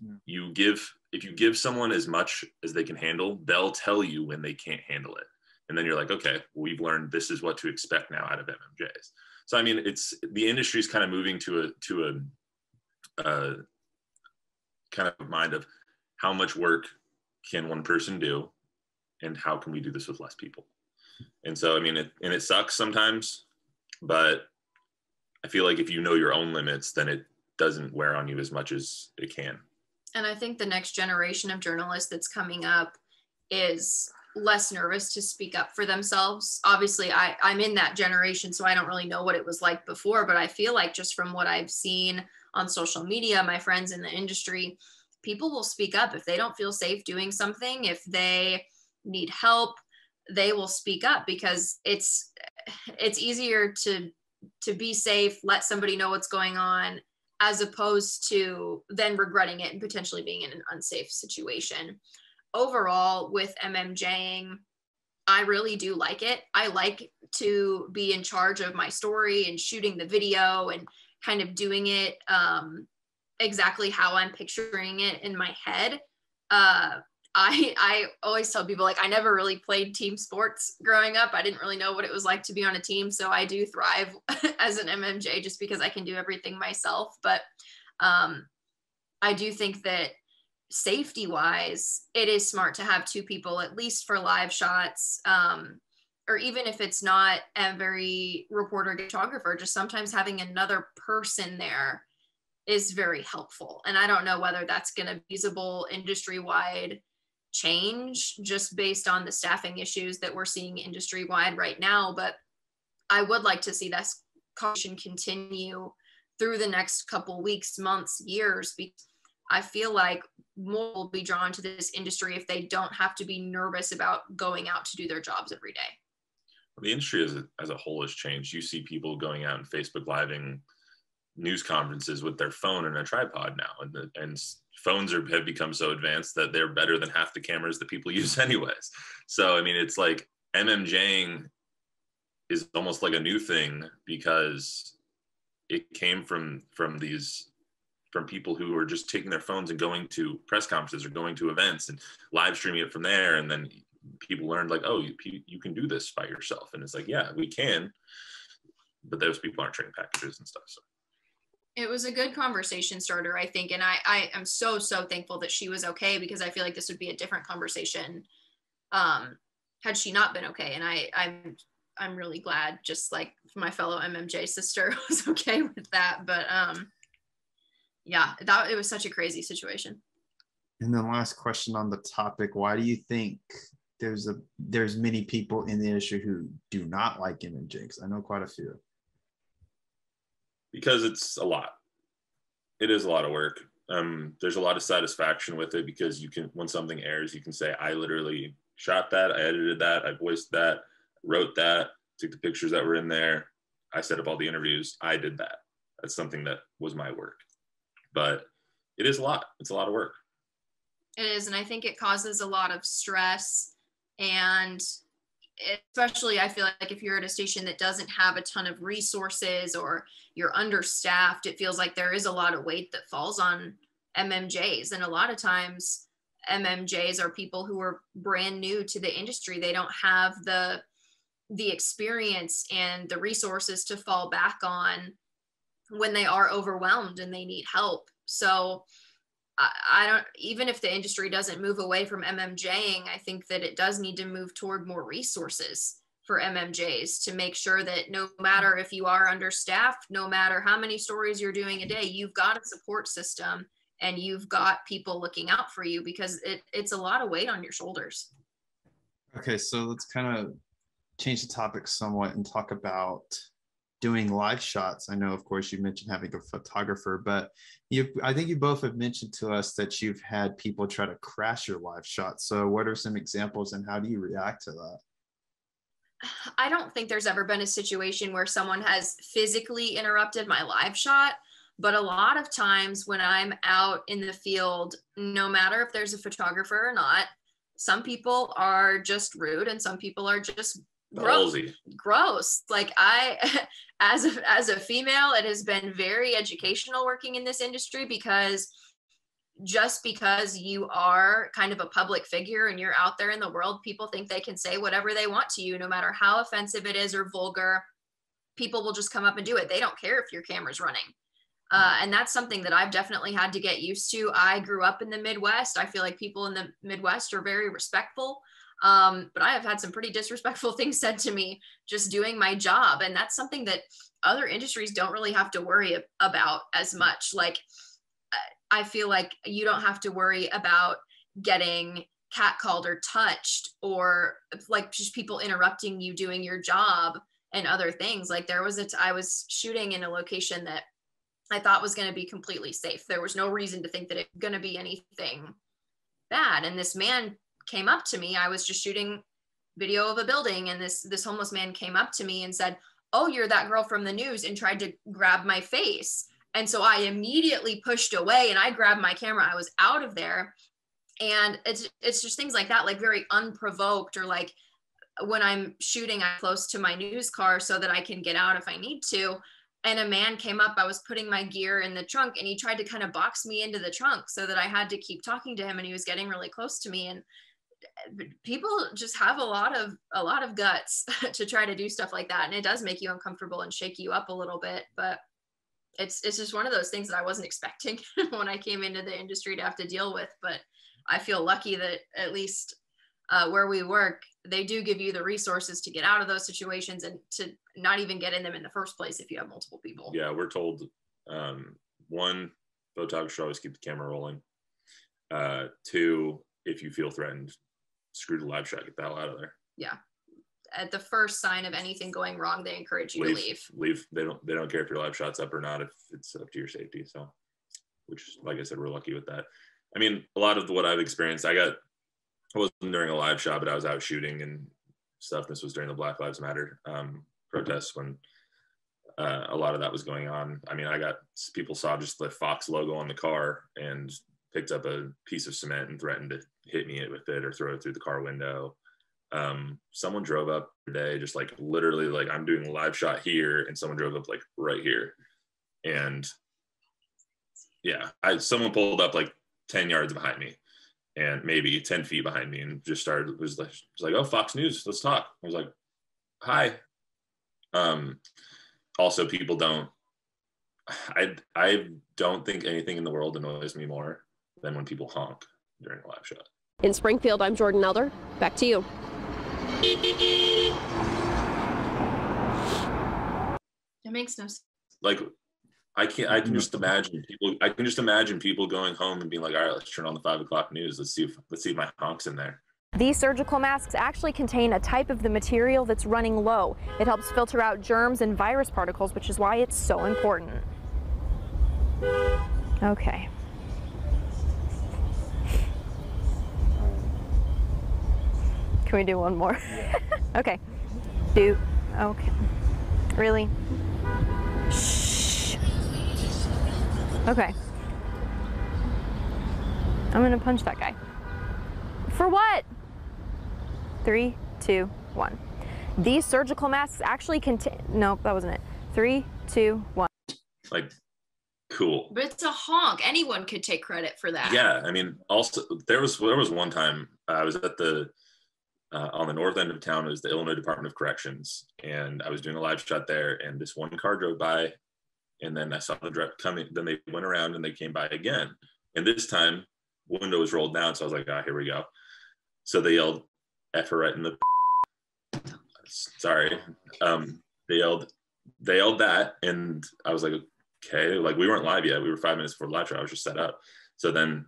Yeah. You give if you give someone as much as they can handle, they'll tell you when they can't handle it. And then you're like, okay, we've learned this is what to expect now out of MMJs. So I mean, it's the industry is kind of moving to a to a uh, kind of mind of how much work can one person do, and how can we do this with less people. And so I mean, it, and it sucks sometimes but I feel like if you know your own limits, then it doesn't wear on you as much as it can. And I think the next generation of journalists that's coming up is less nervous to speak up for themselves. Obviously, I, I'm in that generation, so I don't really know what it was like before, but I feel like just from what I've seen on social media, my friends in the industry, people will speak up if they don't feel safe doing something, if they need help, they will speak up because it's it's easier to to be safe, let somebody know what's going on as opposed to then regretting it and potentially being in an unsafe situation. Overall with MMJing, I really do like it. I like to be in charge of my story and shooting the video and kind of doing it um, exactly how I'm picturing it in my head. Uh, I I always tell people like I never really played team sports growing up. I didn't really know what it was like to be on a team, so I do thrive as an MMJ just because I can do everything myself. But um, I do think that safety wise, it is smart to have two people at least for live shots. Um, or even if it's not every reporter photographer, just sometimes having another person there is very helpful. And I don't know whether that's going to be feasible industry wide change just based on the staffing issues that we're seeing industry wide right now. But I would like to see this caution continue through the next couple weeks, months, years, because I feel like more will be drawn to this industry if they don't have to be nervous about going out to do their jobs every day. The industry as a, as a whole has changed. You see people going out and Facebook living news conferences with their phone and a tripod now, and the, and phones are, have become so advanced that they're better than half the cameras that people use anyways. So I mean, it's like MMJing is almost like a new thing because it came from from these from people who are just taking their phones and going to press conferences or going to events and live streaming it from there. And then people learned like oh you, you can do this by yourself. And it's like yeah we can but those people aren't training packages and stuff so. It was a good conversation starter i think. And i i am so so thankful that she was okay because i feel like this would be a different conversation um had she not been okay. And i i'm i'm really glad just like my fellow mmj sister was okay with that. But um yeah that it was such a crazy situation and then last question on the topic why do you think there's a there's many people in the industry who do not like mmj i know quite a few because it's a lot. It is a lot of work. Um, there's a lot of satisfaction with it because you can, when something airs, you can say, I literally shot that, I edited that, I voiced that, wrote that, took the pictures that were in there, I set up all the interviews, I did that. That's something that was my work. But it is a lot. It's a lot of work. It is. And I think it causes a lot of stress and especially I feel like if you're at a station that doesn't have a ton of resources or you're understaffed, it feels like there is a lot of weight that falls on MMJs. And a lot of times, MMJs are people who are brand new to the industry. They don't have the the experience and the resources to fall back on when they are overwhelmed and they need help. So I, don't even if the industry doesn't move away from MMJing, I think that it does need to move toward more resources for MMJs to make sure that no matter if you are understaffed, no matter how many stories you're doing a day, you've got a support system and you've got people looking out for you because it, it's a lot of weight on your shoulders. Okay, so let's kind of change the topic somewhat and talk about doing live shots. I know, of course, you mentioned having a photographer, but you, I think you both have mentioned to us that you've had people try to crash your live shots. So, what are some examples, and how do you react to that? I don't think there's ever been a situation where someone has physically interrupted my live shot. But a lot of times when I'm out in the field, no matter if there's a photographer or not, some people are just rude and some people are just gross. gross. Like I, as a, as a female, it has been very educational working in this industry because just because you are kind of a public figure and you're out there in the world, people think they can say whatever they want to you, no matter how offensive it is or vulgar. People will just come up and do it. They don't care if your camera's running. Uh, and that's something that I've definitely had to get used to. I grew up in the Midwest. I feel like people in the Midwest are very respectful. Um, but I have had some pretty disrespectful things said to me just doing my job. And that's something that other industries don't really have to worry about as much. Like, I feel like you don't have to worry about getting catcalled or touched or like just people interrupting you doing your job and other things. Like, there was a t- I was shooting in a location that I thought was going to be completely safe. There was no reason to think that it was going to be anything bad. And this man came up to me. I was just shooting video of a building and this this homeless man came up to me and said, "Oh, you're that girl from the news," and tried to grab my face. And so I immediately pushed away and I grabbed my camera. I was out of there. And it's it's just things like that, like very unprovoked or like when I'm shooting, I'm close to my news car so that I can get out if I need to. And a man came up, I was putting my gear in the trunk and he tried to kind of box me into the trunk so that I had to keep talking to him and he was getting really close to me. And people just have a lot of a lot of guts to try to do stuff like that and it does make you uncomfortable and shake you up a little bit but it's it's just one of those things that I wasn't expecting when I came into the industry to have to deal with but I feel lucky that at least uh, where we work they do give you the resources to get out of those situations and to not even get in them in the first place if you have multiple people. Yeah we're told um, one photographer always keep the camera rolling. Uh, two if you feel threatened screw the live shot, get the hell out of there. Yeah. At the first sign of anything going wrong, they encourage you leave, to leave. Leave. They don't. They don't care if your live shot's up or not. If it's up to your safety. So, which, like I said, we're lucky with that. I mean, a lot of what I've experienced, I got. I wasn't during a live shot, but I was out shooting and stuff. This was during the Black Lives Matter um, protests when uh, a lot of that was going on. I mean, I got people saw just the Fox logo on the car and picked up a piece of cement and threatened to hit me with it or throw it through the car window. Um, someone drove up today, just like literally, like I'm doing a live shot here, and someone drove up like right here, and yeah, I someone pulled up like ten yards behind me, and maybe ten feet behind me, and just started was like, was like, oh, Fox News, let's talk. I was like, hi. Um, also, people don't. I I don't think anything in the world annoys me more than when people honk during a live shot. In Springfield, I'm Jordan Elder. Back to you. It makes no sense. Like, I can't. I can just imagine people. I can just imagine people going home and being like, "All right, let's turn on the five o'clock news. Let's see if let's see if my honk's in there." These surgical masks actually contain a type of the material that's running low. It helps filter out germs and virus particles, which is why it's so important. Okay. Can we do one more? Yeah. okay. Do. Okay. Really? Shh. Okay. I'm gonna punch that guy. For what? Three, two, one. These surgical masks actually contain. Nope, that wasn't it. Three, two, one. Like, cool. But it's a honk. Anyone could take credit for that. Yeah, I mean, also there was there was one time I was at the uh, on the north end of town is the Illinois Department of Corrections, and I was doing a live shot there, and this one car drove by, and then I saw the direct coming. Then they went around and they came by again, and this time window was rolled down, so I was like, ah, here we go. So they yelled, "F her right in the." Sorry, um, they yelled, they yelled that, and I was like, okay, like we weren't live yet. We were five minutes before live shot. I was just set up. So then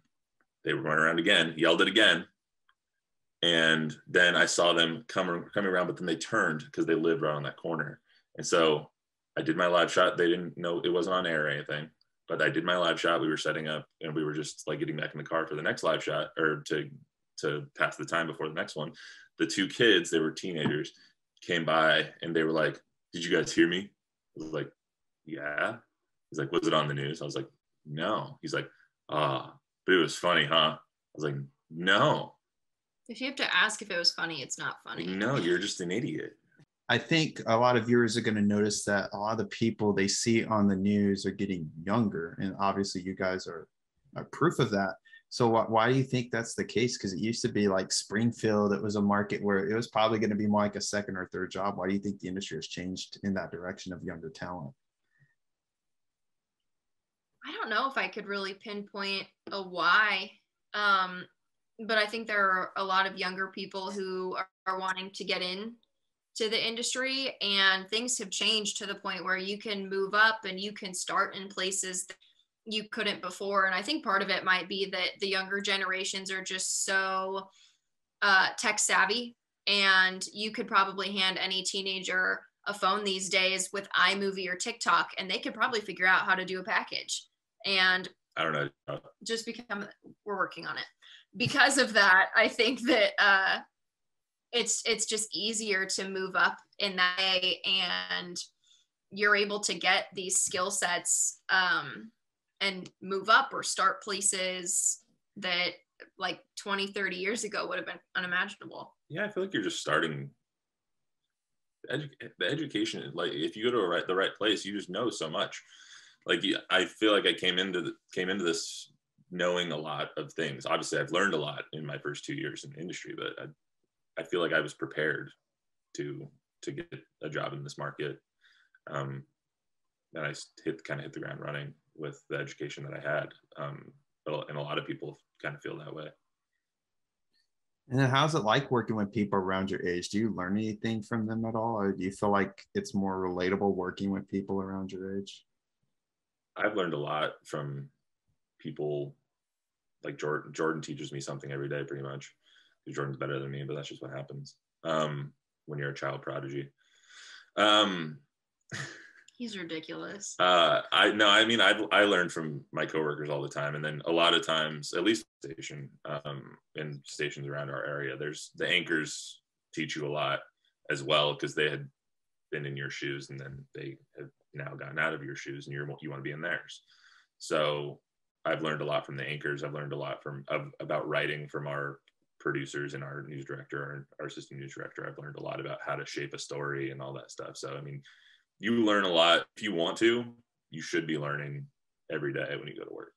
they went around again, yelled it again, and then I saw them come coming around, but then they turned because they lived right on that corner. And so I did my live shot. They didn't know it wasn't on air or anything, but I did my live shot. We were setting up, and we were just like getting back in the car for the next live shot or to to pass the time before the next one. The two kids, they were teenagers, came by and they were like, "Did you guys hear me?" I was like, "Yeah." He's like, "Was it on the news?" I was like, "No." He's like, "Ah, but it was funny, huh?" I was like, "No." If you have to ask if it was funny, it's not funny. No, you're just an idiot. I think a lot of viewers are going to notice that a lot of the people they see on the news are getting younger, and obviously you guys are, are proof of that. So wh- why do you think that's the case? Because it used to be like Springfield, it was a market where it was probably going to be more like a second or third job. Why do you think the industry has changed in that direction of younger talent? I don't know if I could really pinpoint a why. Um, but I think there are a lot of younger people who are, are wanting to get in to the industry and things have changed to the point where you can move up and you can start in places that you couldn't before and i think part of it might be that the younger generations are just so uh, tech savvy and you could probably hand any teenager a phone these days with iMovie or TikTok, and they could probably figure out how to do a package. And I don't know. Just become, we're working on it. Because of that, I think that uh, it's it's just easier to move up in that way, and you're able to get these skill sets um, and move up or start places that like 20 30 years ago would have been unimaginable. Yeah i feel like you're just starting the, edu- the education like if you go to a right, the right place you just know so much. Like i feel like i came into the, came into this knowing a lot of things obviously i've learned a lot in my first two years in the industry but i, I feel like i was prepared to to get a job in this market um and i hit kind of hit the ground running with the education that i had um and a lot of people kind of feel that way and then how's it like working with people around your age? Do you learn anything from them at all? Or do you feel like it's more relatable working with people around your age? I've learned a lot from people like Jordan. Jordan teaches me something every day pretty much. Jordan's better than me, but that's just what happens um, when you're a child prodigy. Um, He's ridiculous. Uh, I no, I mean, I I learned from my coworkers all the time, and then a lot of times, at least station, um, in stations around our area, there's the anchors teach you a lot as well because they had been in your shoes, and then they have now gotten out of your shoes, and you're you want to be in theirs. So I've learned a lot from the anchors. I've learned a lot from of, about writing from our producers and our news director, our, our assistant news director. I've learned a lot about how to shape a story and all that stuff. So I mean you learn a lot. If you want to, you should be learning every day when you go to work.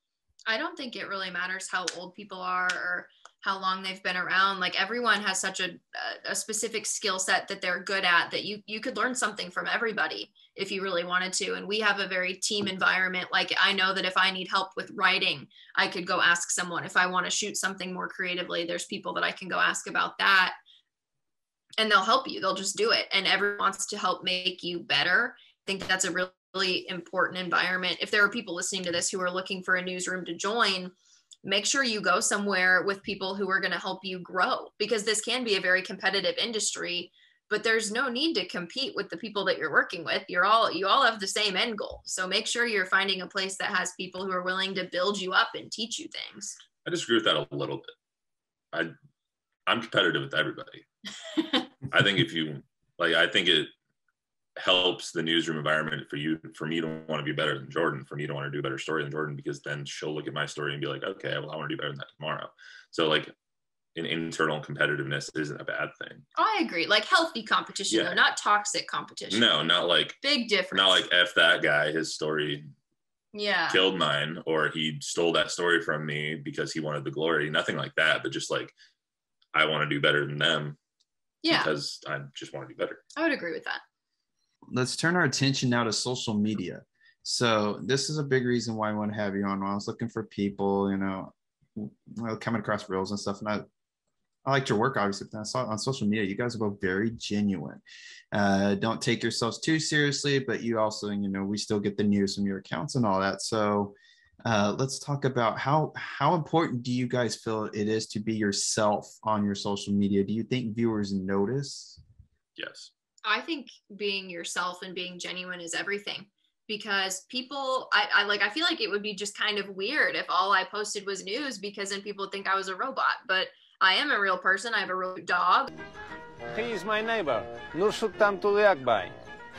I don't think it really matters how old people are or how long they've been around. Like everyone has such a, a specific skill set that they're good at that you you could learn something from everybody if you really wanted to. And we have a very team environment. Like I know that if I need help with writing, I could go ask someone. If I want to shoot something more creatively, there's people that I can go ask about that and they'll help you. They'll just do it. And everyone wants to help make you better. I think that's a really, important environment. If there are people listening to this who are looking for a newsroom to join, make sure you go somewhere with people who are going to help you grow because this can be a very competitive industry but there's no need to compete with the people that you're working with. You're all you all have the same end goal. So make sure you're finding a place that has people who are willing to build you up and teach you things. I disagree with that a little bit. I i'm competitive with everybody. I think if you like, I think it helps the newsroom environment for you, for me to want to be better than Jordan, for me to want to do a better story than Jordan, because then she'll look at my story and be like, okay, well, I want to do better than that tomorrow. So like, an internal competitiveness isn't a bad thing. I agree. Like healthy competition, yeah. though, not toxic competition. No, not like big difference. Not like f that guy. His story yeah killed mine, or he stole that story from me because he wanted the glory. Nothing like that. But just like I want to do better than them yeah. Because I just want to be better. I would agree with that. Let's turn our attention now to social media. So this is a big reason why I want to have you on. When I was looking for people, you know, coming across reels and stuff, and I, I liked your work. Obviously, but I saw on social media. You guys are both very genuine. Uh, don't take yourselves too seriously, but you also, you know, we still get the news from your accounts and all that. So uh, let's talk about how how important do you guys feel it is to be yourself on your social media? Do you think viewers notice? Yes. I think being yourself and being genuine is everything because people I, I like I feel like it would be just kind of weird if all I posted was news because then people would think I was a robot. But I am a real person. I have a real dog. He is my neighbor. Nur Sultan Tuliakbai.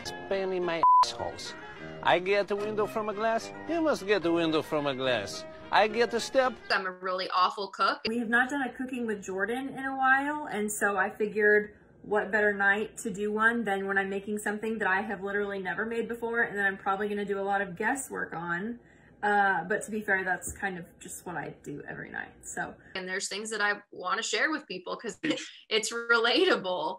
Spammy my assholes. I get a window from a glass, you must get a window from a glass. I get a step. I'm a really awful cook. We have not done a cooking with Jordan in a while, and so I figured what better night to do one than when I'm making something that I have literally never made before and that I'm probably going to do a lot of guesswork on. Uh, but to be fair, that's kind of just what I do every night. So, and there's things that I want to share with people because it's relatable.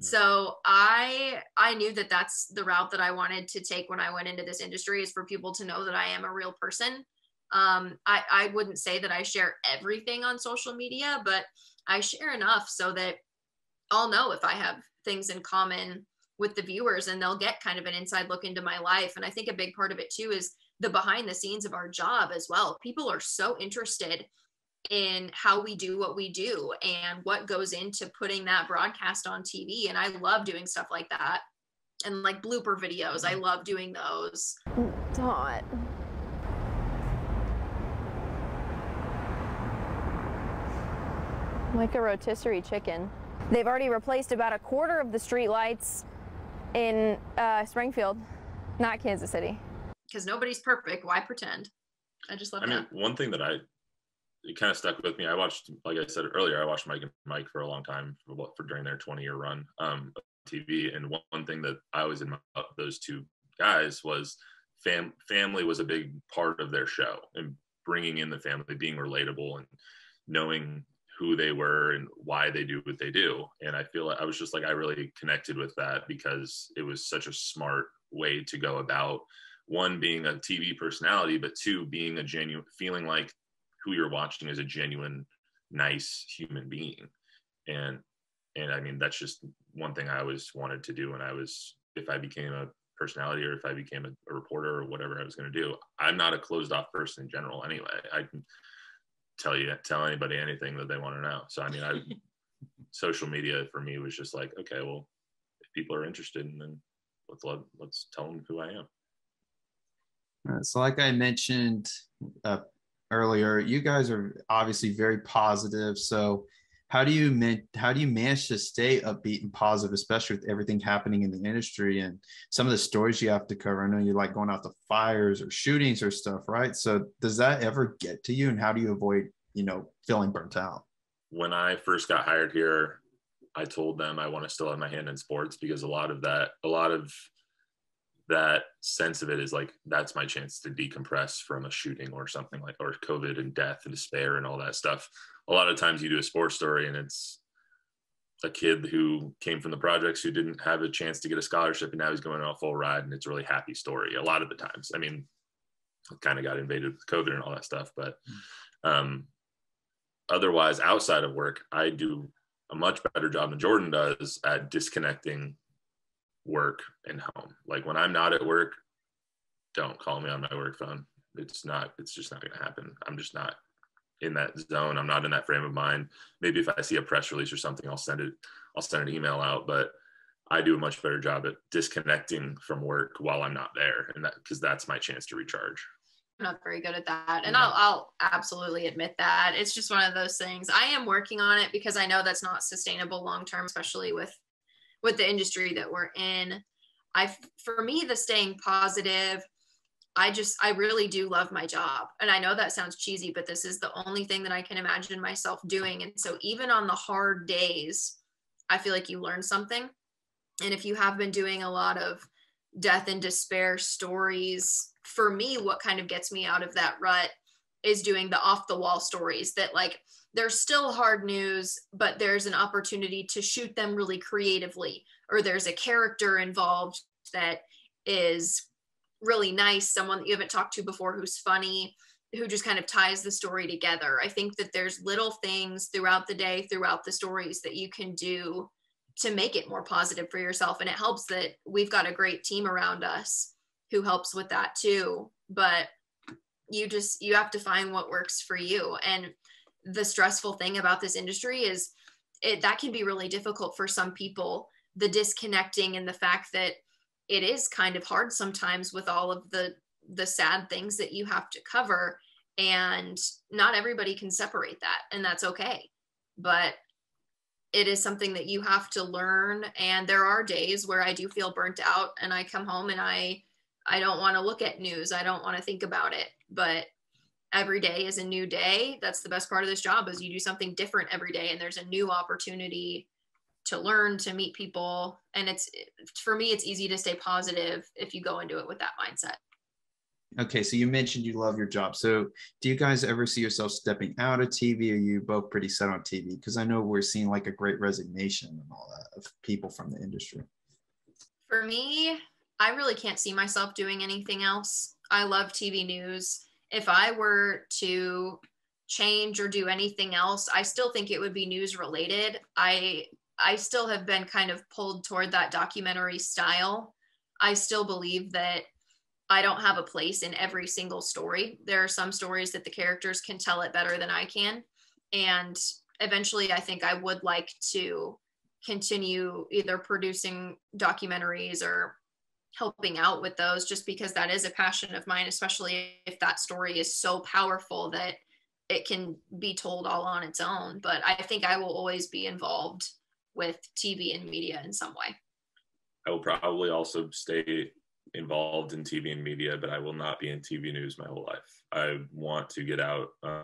So I I knew that that's the route that I wanted to take when I went into this industry is for people to know that I am a real person. Um, I, I wouldn't say that I share everything on social media, but I share enough so that I'll know if I have things in common with the viewers and they'll get kind of an inside look into my life. And I think a big part of it too is the behind the scenes of our job as well. People are so interested in how we do what we do and what goes into putting that broadcast on TV. And I love doing stuff like that. And like blooper videos, I mm-hmm. love doing those. Dot. Like a rotisserie chicken. They've already replaced about a quarter of the street lights in uh, Springfield, not Kansas City. Because nobody's perfect. Why pretend? I just love I that. mean, one thing that I it kind of stuck with me. I watched, like I said earlier, I watched Mike and Mike for a long time for, for during their 20 year run um, TV. And one, one thing that I always admired about those two guys was fam- family was a big part of their show and bringing in the family, being relatable and knowing who they were and why they do what they do. And I feel like I was just like, I really connected with that because it was such a smart way to go about one being a TV personality, but two being a genuine feeling like who you're watching is a genuine, nice human being. And and I mean that's just one thing I always wanted to do when I was if I became a personality or if I became a, a reporter or whatever I was going to do. I'm not a closed off person in general anyway. I tell you tell anybody anything that they want to know. So I mean I social media for me was just like, okay, well, if people are interested, then let's let, let's tell them who I am. So, like I mentioned uh, earlier, you guys are obviously very positive. So, how do you man- how do you manage to stay upbeat and positive, especially with everything happening in the industry and some of the stories you have to cover? I know you're like going out to fires or shootings or stuff, right? So, does that ever get to you, and how do you avoid, you know, feeling burnt out? when I first got hired here, I told them I want to still have my hand in sports because a lot of that, a lot of that sense of it is like that's my chance to decompress from a shooting or something like or COVID and death and despair and all that stuff. A lot of times you do a sports story and it's a kid who came from the projects who didn't have a chance to get a scholarship and now he's going on a full ride and it's a really happy story a lot of the times. I mean, kind of got invaded with COVID and all that stuff, but um, otherwise outside of work i do a much better job than jordan does at disconnecting work and home. Like when i'm not at work don't call me on my work phone. It's not it's just not going to happen. I'm just not in that zone i'm not in that frame of mind maybe if i see a press release or something i'll send it i'll send an email out but i do a much better job at disconnecting from work while i'm not there and that because that's my chance to recharge I'm not very good at that. And. I'll, I'll absolutely admit that. It's just one of those things. I am working on it because I know that's not sustainable long term, especially with with the industry that we're in. I for me the staying positive, I just I really do love my job. And I know that sounds cheesy, but this is the only thing that I can imagine myself doing. And so even on the hard days, I feel like you learn something. And if you have been doing a lot of death and despair stories for me what kind of gets me out of that rut is doing the off the wall stories that like there's still hard news but there's an opportunity to shoot them really creatively or there's a character involved that is really nice someone that you haven't talked to before who's funny who just kind of ties the story together. I think that there's little things throughout the day throughout the stories that you can do to make it more positive for yourself. And it helps that we've got a great team around us who helps with that too. But you just you have to find what works for you. And the stressful thing about this industry is it that can be really difficult for some people. The disconnecting and the fact that it is kind of hard sometimes with all of the the sad things that you have to cover and not everybody can separate that and that's okay. But it is something that you have to learn and there are days where i do feel burnt out and i come home and i i don't want to look at news i don't want to think about it. But every day is a new day. That's the best part of this job is you do something different every day and there's a new opportunity to learn to meet people and it's for me it's easy to stay positive if you go into it with that mindset Okay, so you mentioned you love your job. So, do you guys ever see yourself stepping out of TV? Or are you both pretty set on TV? Because I know we're seeing like a great resignation and all that of people from the industry. For me, I really can't see myself doing anything else. I love TV news. If I were to change or do anything else, I still think it would be news related. I I still have been kind of pulled toward that documentary style. I still believe that I don't have a place in every single story. There are some stories that the characters can tell it better than I can. and eventually I think I would like to continue either producing documentaries or helping out with those just because that is a passion of mine especially if that story is so powerful that it can be told all on its own but i think i will always be involved with tv and media in some way. I will probably also stay involved in tv and media but i will not be in tv news my whole life. I want to get out uh,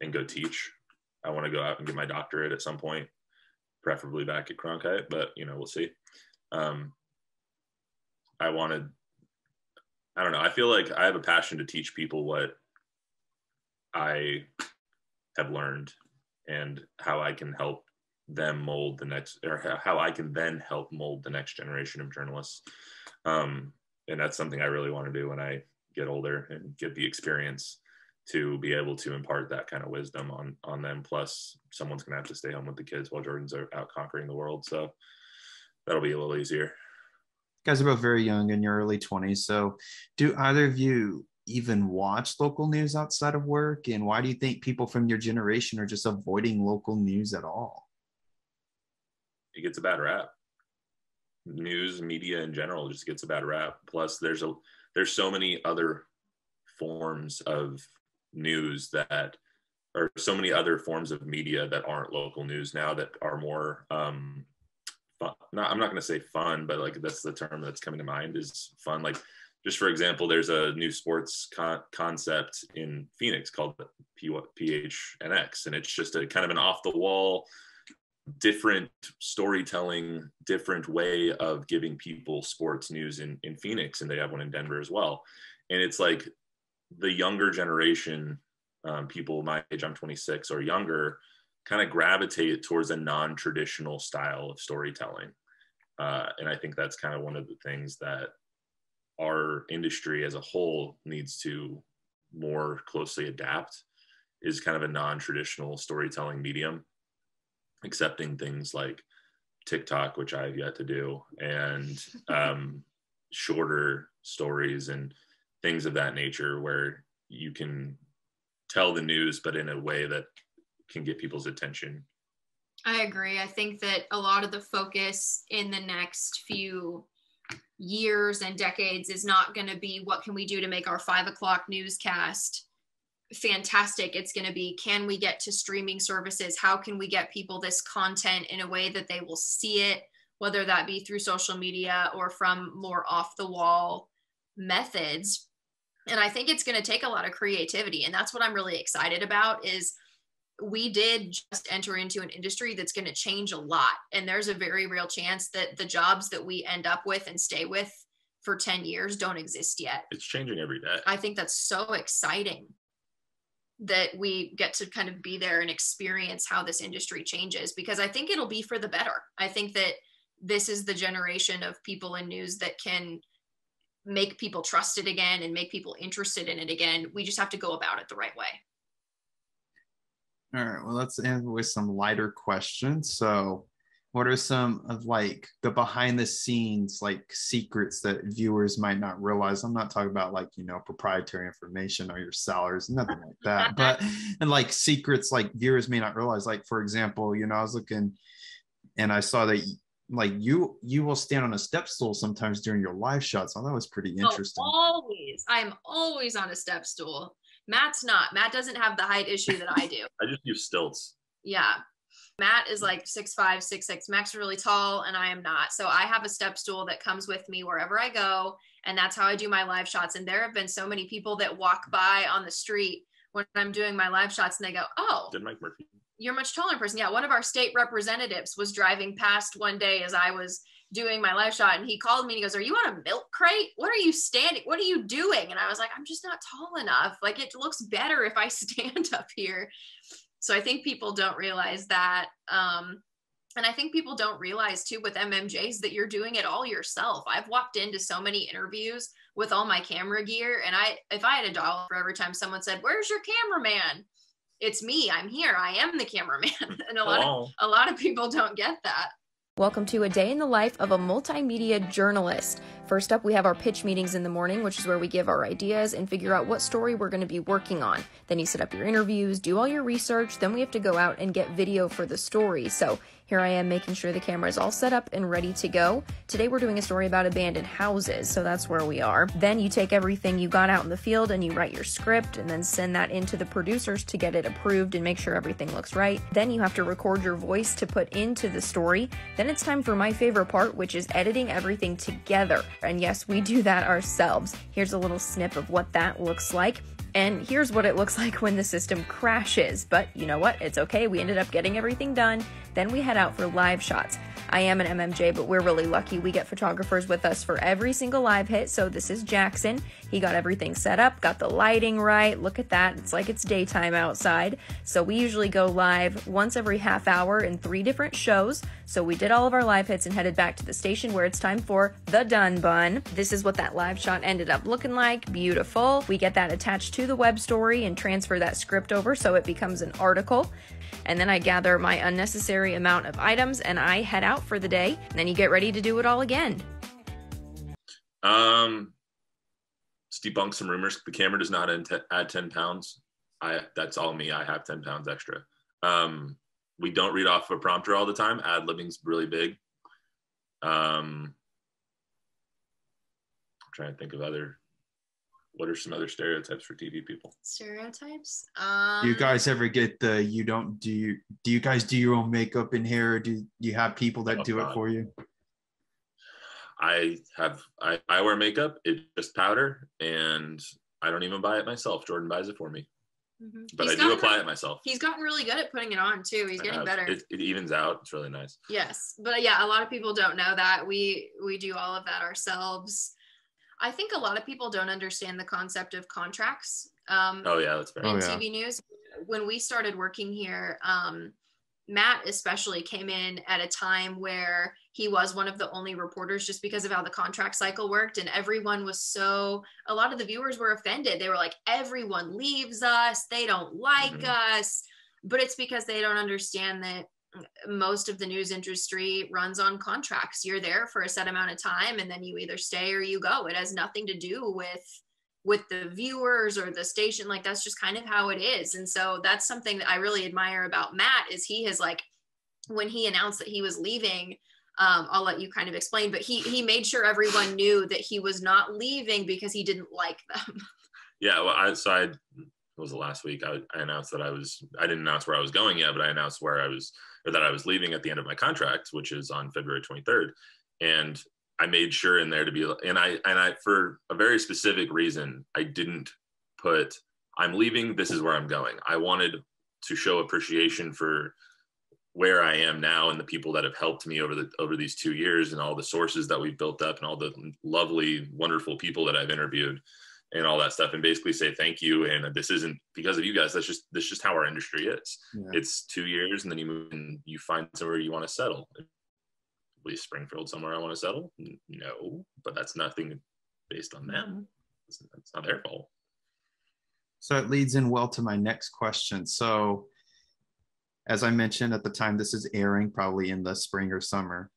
and go teach. I want to go out and get my doctorate at some point preferably back at cronkite but you know we'll see. Um, I wanted, I don't know. I feel like I have a passion to teach people what I have learned and how I can help them mold the next, or how I can then help mold the next generation of journalists. Um, and that's something I really want to do when I get older and get the experience to be able to impart that kind of wisdom on on them. Plus, someone's gonna have to stay home with the kids while Jordan's are out conquering the world, so that'll be a little easier guys are both very young in your early 20s. So, do either of you even watch local news outside of work? And why do you think people from your generation are just avoiding local news at all? It gets a bad rap. News media in general just gets a bad rap. Plus, there's a there's so many other forms of news that or so many other forms of media that aren't local news now that are more um, fun. Not, I'm not going to say fun, but like that's the term that's coming to mind is fun. Like just for example, there's a new sports con- concept in Phoenix called PHNX, and it's just a kind of an off the wall, different storytelling, different way of giving people sports news in, in Phoenix. And they have one in Denver as well. And it's like the younger generation, um, people my age, I'm 26 or younger, kind of gravitate towards a non-traditional style of storytelling uh, and i think that's kind of one of the things that our industry as a whole needs to more closely adapt is kind of a non-traditional storytelling medium accepting things like tiktok which i've yet to do and um, shorter stories and things of that nature where you can tell the news but in a way that can get people's attention. I agree. I think that a lot of the focus in the next few years and decades is not going to be what can we do to make our five o'clock newscast fantastic. It's going to be can we get to streaming services? How can we get people this content in a way that they will see it, whether that be through social media or from more off the wall methods? And I think it's going to take a lot of creativity. And that's what I'm really excited about is we did just enter into an industry that's going to change a lot and there's a very real chance that the jobs that we end up with and stay with for 10 years don't exist yet it's changing every day i think that's so exciting that we get to kind of be there and experience how this industry changes because i think it'll be for the better. I think that this is the generation of people in news that can make people trust it again and make people interested in it again. We just have to go about it the right way. All right, well, let's end with some lighter questions. So, what are some of like the behind the scenes like secrets that viewers might not realize? I'm not talking about like, you know, proprietary information or your salaries, nothing like that, but and like secrets like viewers may not realize. Like, for example, you know, I was looking and I saw that like you you will stand on a step stool sometimes during your live shots. So that was pretty oh, interesting. Oh, always. I'm always on a step stool. Matt's not. Matt doesn't have the height issue that I do. I just use stilts. Yeah. Matt is like six five, six six. Matt's really tall, and I am not. So I have a step stool that comes with me wherever I go, and that's how I do my live shots. And there have been so many people that walk by on the street when I'm doing my live shots, and they go, "Oh, did Mike Murphy?" You're much taller person. Yeah, one of our state representatives was driving past one day as I was doing my live shot and he called me and he goes, Are you on a milk crate? What are you standing? What are you doing? And I was like, I'm just not tall enough. Like it looks better if I stand up here. So I think people don't realize that. Um, and I think people don't realize too with MMJs that you're doing it all yourself. I've walked into so many interviews with all my camera gear, and I, if I had a dollar for every time someone said, "Where's your cameraman?" It's me. I'm here. I am the cameraman, and a lot of a lot of people don't get that. Welcome to a day in the life of a multimedia journalist. First up, we have our pitch meetings in the morning, which is where we give our ideas and figure out what story we're going to be working on. Then you set up your interviews, do all your research, then we have to go out and get video for the story. So here I am making sure the camera is all set up and ready to go. Today we're doing a story about abandoned houses, so that's where we are. Then you take everything you got out in the field and you write your script and then send that into the producers to get it approved and make sure everything looks right. Then you have to record your voice to put into the story. Then it's time for my favorite part, which is editing everything together. And yes, we do that ourselves. Here's a little snip of what that looks like. And here's what it looks like when the system crashes. But you know what? It's okay. We ended up getting everything done. Then we head out for live shots. I am an MMJ, but we're really lucky. We get photographers with us for every single live hit. So this is Jackson. He got everything set up, got the lighting right. Look at that. It's like it's daytime outside. So we usually go live once every half hour in three different shows. So we did all of our live hits and headed back to the station where it's time for the done bun. This is what that live shot ended up looking like. Beautiful. We get that attached to the web story and transfer that script over so it becomes an article and then I gather my unnecessary amount of items and I head out for the day. And then you get ready to do it all again. Um, let's debunk some rumors. The camera does not add 10 pounds. I that's all me. I have 10 pounds extra. Um, we don't read off a prompter all the time. Ad libbing's really big. Um, I'm trying to think of other what are some other stereotypes for TV people? Stereotypes. Um, do you guys ever get the you don't do you do you guys do your own makeup and hair? Or do you have people that oh, do God. it for you? I have I, I wear makeup. It's just powder, and I don't even buy it myself. Jordan buys it for me. Mm-hmm. But he's I do apply it myself. He's gotten really good at putting it on too. He's getting better. It, it, evens out. It's really nice. Yes, but yeah, a lot of people don't know that we we do all of that ourselves. I think a lot of people don't understand the concept of contracts. Um, oh yeah, that's fair. In oh, yeah. TV news, when we started working here, um, Matt especially came in at a time where he was one of the only reporters just because of how the contract cycle worked. And everyone was so, a lot of the viewers were offended. They were like, everyone leaves us, they don't like mm-hmm. us. But it's because they don't understand that most of the news industry runs on contracts. You're there for a set amount of time and then you either stay or you go. It has nothing to do with with the viewers or the station like that's just kind of how it is. And so that's something that I really admire about Matt is he has like when he announced that he was leaving um, I'll let you kind of explain, but he he made sure everyone knew that he was not leaving because he didn't like them. Yeah, well, I so I was the last week I, I announced that I was I didn't announce where I was going yet, but I announced where I was or that I was leaving at the end of my contract, which is on February 23rd. And I made sure in there to be, and I, and I, for a very specific reason, I didn't put, I'm leaving, this is where I'm going. I wanted to show appreciation for where I am now and the people that have helped me over the over these two years and all the sources that we've built up and all the lovely, wonderful people that I've interviewed and all that stuff and basically say thank you and this isn't because of you guys. That's just that's just how our industry is. Yeah. it's two years and then you move and you find somewhere you want to settle. Least springfield somewhere i want to settle no but that's nothing based on them. Mm-hmm. It's, it's not their fault. So it leads in well to my next question. So as i mentioned at the time this is airing probably in the spring or summer.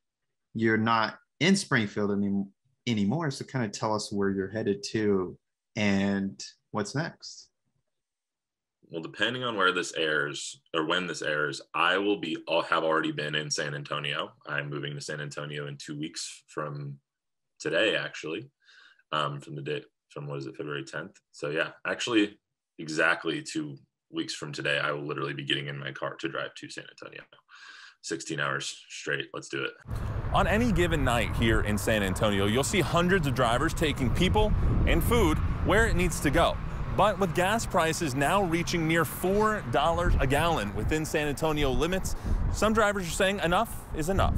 You're not in springfield any, anymore so kind of tell us where you're headed to and what's next? Well, depending on where this airs or when this airs, I will be I'll have already been in San Antonio. I'm moving to San Antonio in two weeks from today, actually. Um, from the date from what is it, February 10th. So yeah, actually exactly two weeks from today, I will literally be getting in my car to drive to San Antonio. 16 hours straight. Let's do it. On any given night here in San Antonio, you'll see hundreds of drivers taking people and food where it needs to go. But with gas prices now reaching near $4 a gallon within San Antonio limits, some drivers are saying enough is enough.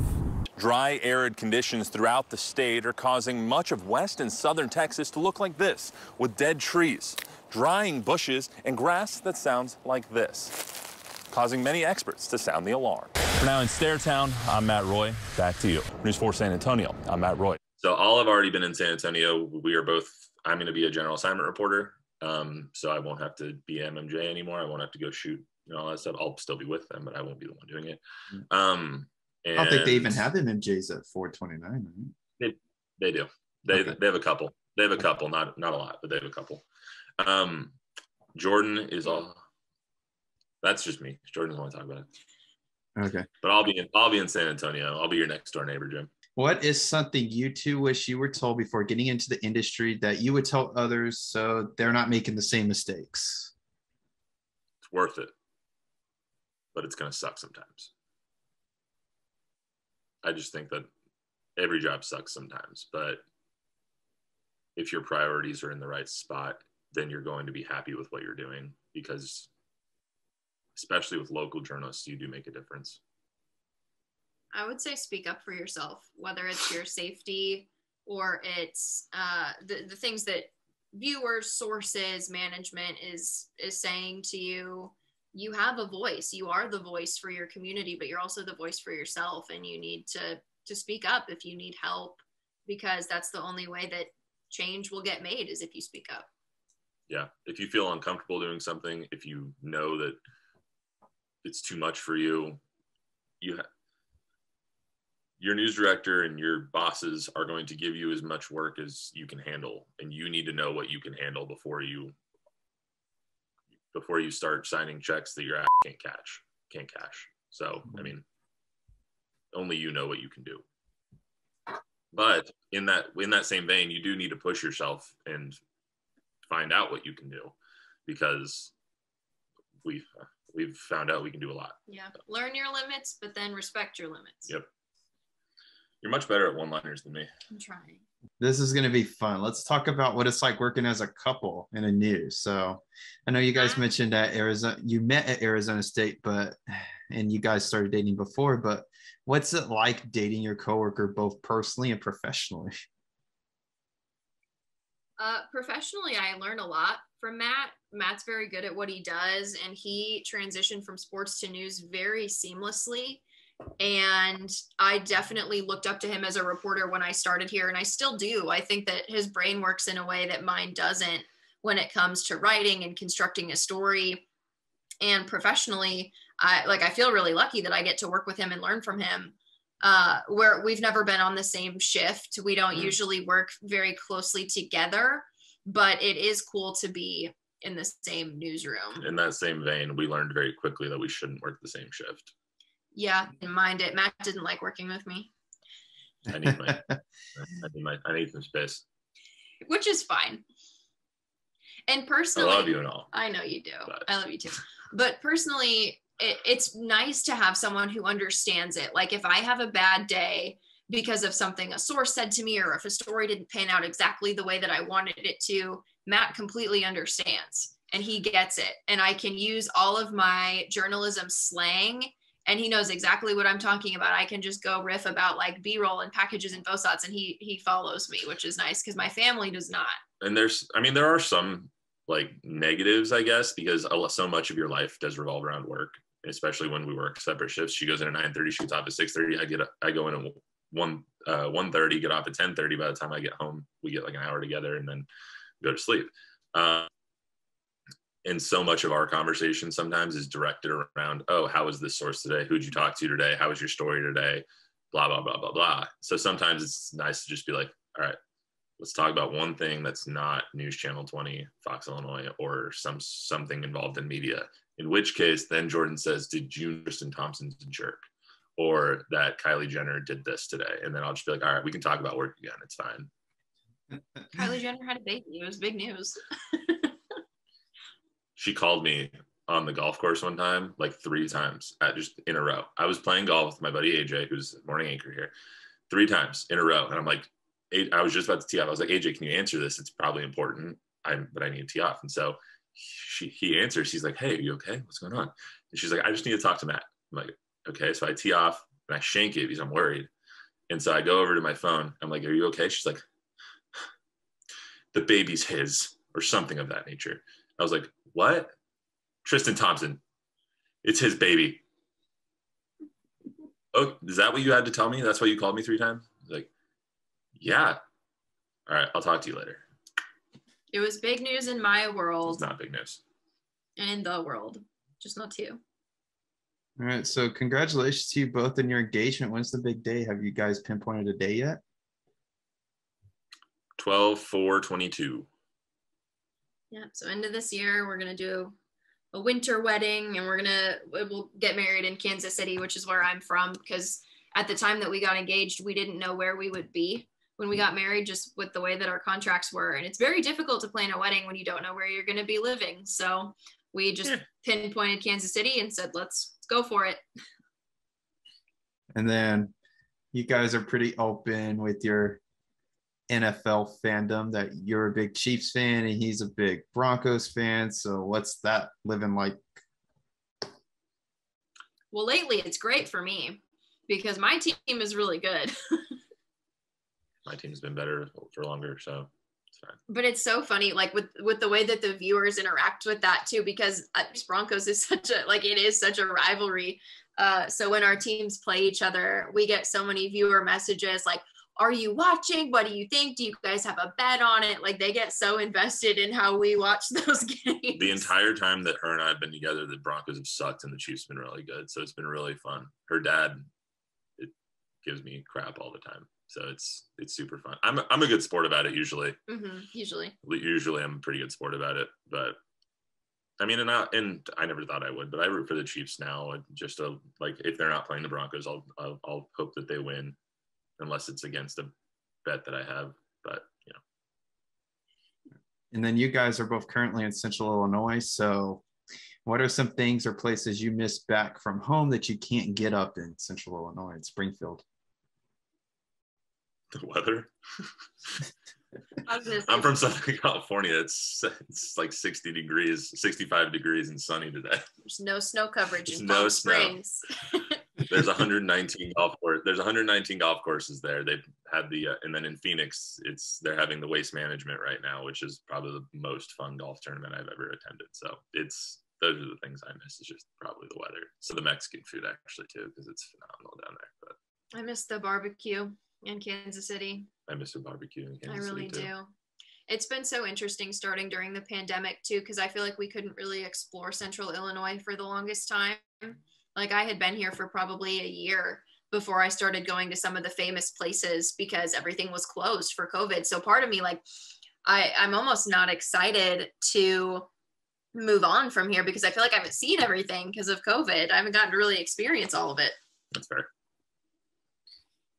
Dry, arid conditions throughout the state are causing much of west and southern Texas to look like this, with dead trees, drying bushes, and grass that sounds like this causing many experts to sound the alarm. For now in Stairtown, I'm Matt Roy. Back to you. News 4 San Antonio, I'm Matt Roy. So all have already been in San Antonio. We are both, I'm going to be a general assignment reporter. Um, so I won't have to be MMJ anymore. I won't have to go shoot and all that stuff. I'll still be with them, but I won't be the one doing it. Mm-hmm. Um, I don't think they even have MJs at 429. Right? They, they do. They Okay. they have a couple. They have a couple, not not a lot, but they have a couple. Um, Jordan is all. That's just me. Jordan doesn't want to talk about it. Okay. But I'll be in I'll be in San Antonio. I'll be your next door neighbor, Jim. What is something you two wish you were told before getting into the industry that you would tell others so they're not making the same mistakes? It's worth it, but it's gonna suck sometimes. I just think that every job sucks sometimes, but if your priorities are in the right spot, then you're going to be happy with what you're doing because especially with local journalists, you do make a difference. I would say speak up for yourself, whether it's your safety or it's uh, the, the things that viewers, sources, management is is saying to you. You have a voice. You are the voice for your community, but you're also the voice for yourself, and you need to to speak up if you need help, because that's the only way that change will get made is if you speak up. yeah if you feel uncomfortable doing something if you know that it's too much for you. You ha- your news director and your bosses are going to give you as much work as you can handle and you need to know what you can handle before you before you start signing checks that your ass can't cash can't cash. So i mean only you know what you can do. But in that in that same vein you do need to push yourself and find out what you can do because we've we've found out we can do a lot Yeah, learn your limits, but then respect your limits. Yep. you're much better at one liners than me I'm trying. This is going to be fun. Let's talk about what it's like working as a couple in a news. So, I know you guys mentioned that Arizona, you met at Arizona State, but and you guys started dating before, but what's it like dating your coworker both personally and professionally? Uh, professionally, I learn a lot from Matt. Matt's very good at what he does, and he transitioned from sports to news very seamlessly. And I definitely looked up to him as a reporter when I started here, and I still do. I think that his brain works in a way that mine doesn't when it comes to writing and constructing a story. And professionally, I like I feel really lucky that I get to work with him and learn from him uh, where we've never been on the same shift. We don't Mm. usually work very closely together, but it is cool to be in the same newsroom. in that same vein we learned very quickly that we shouldn't work the same shift Yeah, and mind it. Matt didn't like working with me, i need my i need my i need some space which is fine. And personally, i love you and all I know you do. But- I love you too. But personally, it, it's nice to have someone who understands it. Like if I have a bad day because of something a source said to me, or if a story didn't pan out exactly the way that I wanted it to, Matt completely understands and he gets it. And I can use all of my journalism slang and he knows exactly what I'm talking about. I can just go riff about like B-roll and packages and VOSOTs and he he follows me, which is nice because my family does not. and there's i mean there are some like negatives i guess because so much of your life does revolve around work especially when we work separate shifts. She goes in at 9 30 she gets off at 6 30 i get I go in at 1 uh 1 30 get off at 10 30 by the time i get home we get like an hour together and then go to sleep. Um, and so much of our conversation sometimes is directed around oh how was this source today? Who'd you talk to today? How was your story today? Blah blah blah blah blah. So sometimes it's nice to just be like all right let's talk about one thing that's not news channel 20 fox illinois or some something involved in media. In which case then jordan says did you tristan thompson's a jerk? Or that kylie jenner did this today. And then i'll just be like all right we can talk about work again. It's fine. Kylie Jenner had a baby. It was big news. she called me on the golf course one time like three times at just in a row. I was playing golf with my buddy aj who's morning anchor here three times in a row. And i'm like i was just about to tee off i was like aj can you answer this? It's probably important. I'm but i need to tee off. And so she he answers. He's like hey are you okay? What's going on? And she's like i just need to talk to matt. I'm like okay. So i tee off and i shank it because i'm worried. And so i go over to my phone. I'm like are you okay? She's like the baby's his or something of that nature. I was like what? Tristan thompson it's his baby. Oh is that what you had to tell me? That's why you called me three times? Like yeah all right i'll talk to you later It was big news in my world it's not big news and in the world, just not to you. All right. So congratulations to you both in your engagement. When's the big day? Have you guys pinpointed a day yet? 12 4 22. Yeah. So end of this year, we're gonna do a winter wedding, and we're gonna we'll get married in Kansas City, which is where I'm from. Because at the time that we got engaged, we didn't know where we would be when we got married, just with the way that our contracts were, and it's very difficult to plan a wedding when you don't know where you're gonna be living. So we just Yeah. pinpointed Kansas City and said, let's go for it. And then you guys are pretty open with your NFL fandom that you're a big Chiefs fan and he's a big Broncos fan. So what's that living like? Well, lately it's great for me because my team is really good. My team's been better for longer, so it's fine. but it's so funny like with with the way that the viewers interact with that too because uh, broncos is such a like it is such a rivalry uh so when our teams play each other we get so many viewer messages like are you watching what do you think do you guys have a bet on it like they get so invested in how we watch those games The entire time that her and I have been together, the Broncos have sucked and the Chiefs have been really good. So it's been really fun. Her dad, it gives me crap all the time. So it's it's super fun. I'm a, I'm a good sport about it usually. hmm usually Usually I'm a pretty good sport about it, but I mean, and I, and I never thought I would, but I root for the Chiefs now. Just to, like, if they're not playing the Broncos, I'll, I'll I'll hope that they win, unless it's against a bet that I have. But you know, And then you guys are both currently in Central Illinois. So what are some things or places you miss back from home that you can't get up in Central Illinois in Springfield? the weather. I was gonna say- I'm from Southern California. It's it's like 60 degrees, 65 degrees and sunny today. there's no snow coverage There's in no Palm snow. Springs. There's 119 golf course. There's 119 golf courses there. They've had the uh, and then in Phoenix, it's they're having the waste management right now, which is probably the most fun golf tournament I've ever attended. So it's those are the things I miss. Is just probably the weather. So the Mexican food actually too, because it's phenomenal down there. But I miss the barbecue in Kansas City. I miss a barbecue in I Kansas really City. I really do. It's been so interesting starting during the pandemic too, because I feel like we couldn't really explore central Illinois for the longest time. Like I had been here for probably a year before I started going to some of the famous places because everything was closed for COVID. So part of me, like, I, I'm almost not excited to move on from here because I feel like I haven't seen everything because of COVID. I haven't gotten to really experience all of it. That's fair.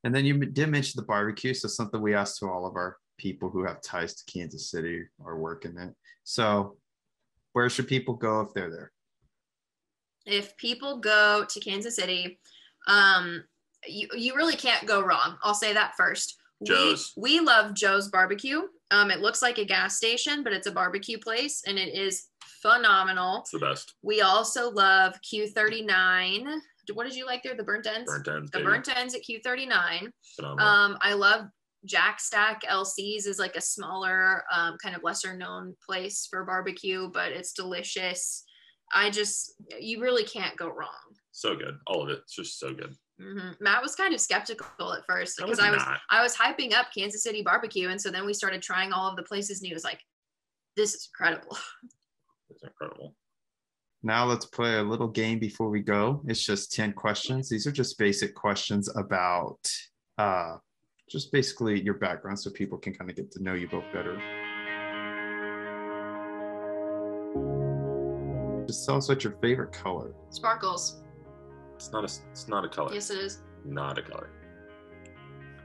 And then you did mention the barbecue. So something we ask to all of our people who have ties to Kansas City or work in it. So where should people go if they're there? if people go to Kansas City, um, you, you really can't go wrong. I'll say that first. We- Joe's. We, love Joe's Barbecue. Um, it looks like a gas station, but it's a barbecue place and it is phenomenal. It's the best. We also love Q39. What did you like there? The burnt ends? Burnt ends. the baby. burnt ends at Q39. Phenomenal. Um, I love Jack Stack LC's is like a smaller, um, kind of lesser known place for barbecue, but it's delicious. I just, you really can't go wrong. so good. All of it. It's just so good. hmm Matt was kind of skeptical at first I because was I was. I was hyping up Kansas City barbecue, and so then we started trying all of the places, and he was like, "This is incredible." It's incredible. Now let's play a little game before we go. It's just 10 questions. These are just basic questions about uh, just basically your background so people can kind of get to know you both better. Just tell us what your favorite color. Sparkles. It's not a. It's not a color. Yes, it is. Not a color.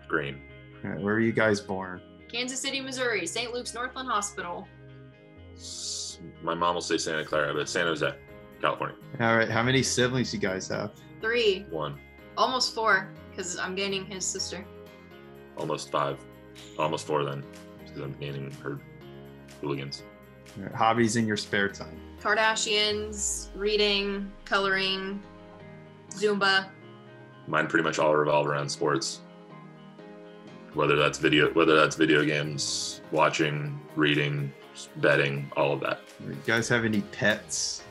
Green. All right, where are you guys born? Kansas City, Missouri, St. Luke's Northland Hospital. My mom will say Santa Clara, but San Jose, California. All right, how many siblings you guys have? Three, One. almost four, because I'm gaining his sister. Almost five. Almost four then, because I'm gaining her hooligans. All right, hobbies in your spare time. Kardashians, reading, coloring, Zumba. Mine pretty much all revolve around sports. Whether that's video, whether that's video games, watching, reading, betting, all of that. You guys have any pets?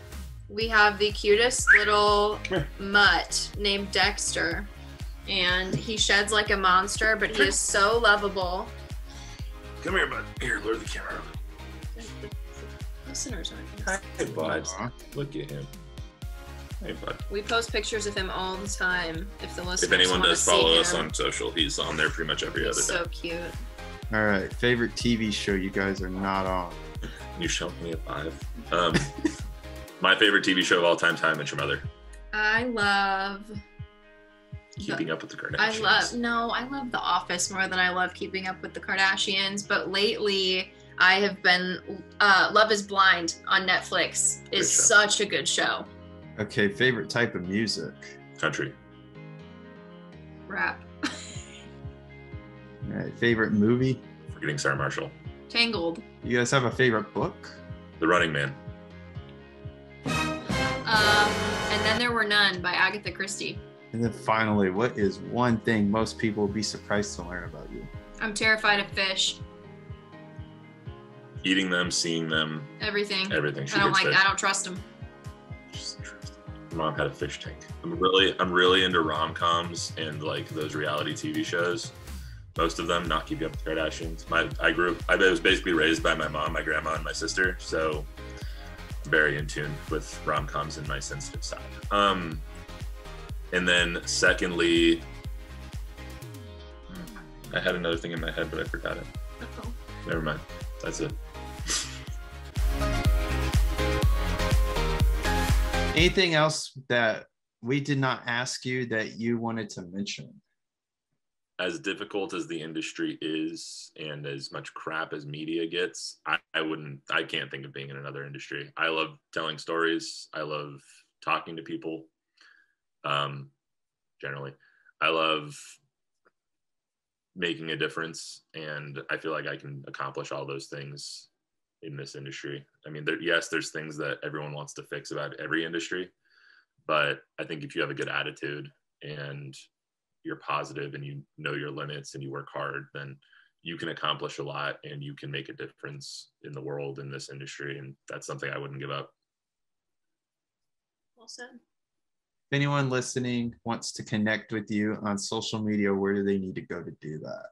We have the cutest little mutt named Dexter. And he sheds like a monster, but he is so lovable. Come here, bud. Here, lure the camera. The listeners aren't gonna Hey, bud. Aw. Look at him. Hey, bud. We post pictures of him all the time. If the listeners If anyone does follow us him. on social, he's on there pretty much every other He's day. so cute. All right, favorite TV show you guys are not on. You showed me a five. Um, my favorite TV show of all time, Time Met Your Mother. I love. Keeping Up with the Kardashians. I love no, I love The Office more than I love Keeping Up with the Kardashians. But lately, I have been uh, Love Is Blind on Netflix is show. such a good show. Okay, favorite type of music. Country. Rap. All right, favorite movie. Forgetting Sarah Marshall. Tangled. You guys have a favorite book? The Running Man. Um, and then there were none by Agatha Christie. And then finally, what is one thing most people would be surprised to learn about you? I'm terrified of fish. Eating them, seeing them, Everything. everything. She I don't like. fish. I don't trust them. My mom had a fish tank. I'm really, I'm really into rom coms and like those reality TV shows. Most of them, not keeping up with Kardashians. My, I grew, up- I was basically raised by my mom, my grandma, and my sister, so I'm very in tune with rom coms and my sensitive side. Um, and then secondly, I had another thing in my head, but I forgot it. Uh-oh. Never mind. That's it. Anything else that we did not ask you that you wanted to mention? As difficult as the industry is and as much crap as media gets I, I wouldn't i can't think of being in another industry. I love telling stories. I love talking to people um generally. I love making a difference and i feel like i can accomplish all those things in this industry. I mean there, yes there's things that everyone wants to fix about every industry but i think if you have a good attitude and you're positive and you know your limits and you work hard, then you can accomplish a lot and you can make a difference in the world in this industry. And that's something I wouldn't give up. Well said. If anyone listening wants to connect with you on social media, where do they need to go to do that?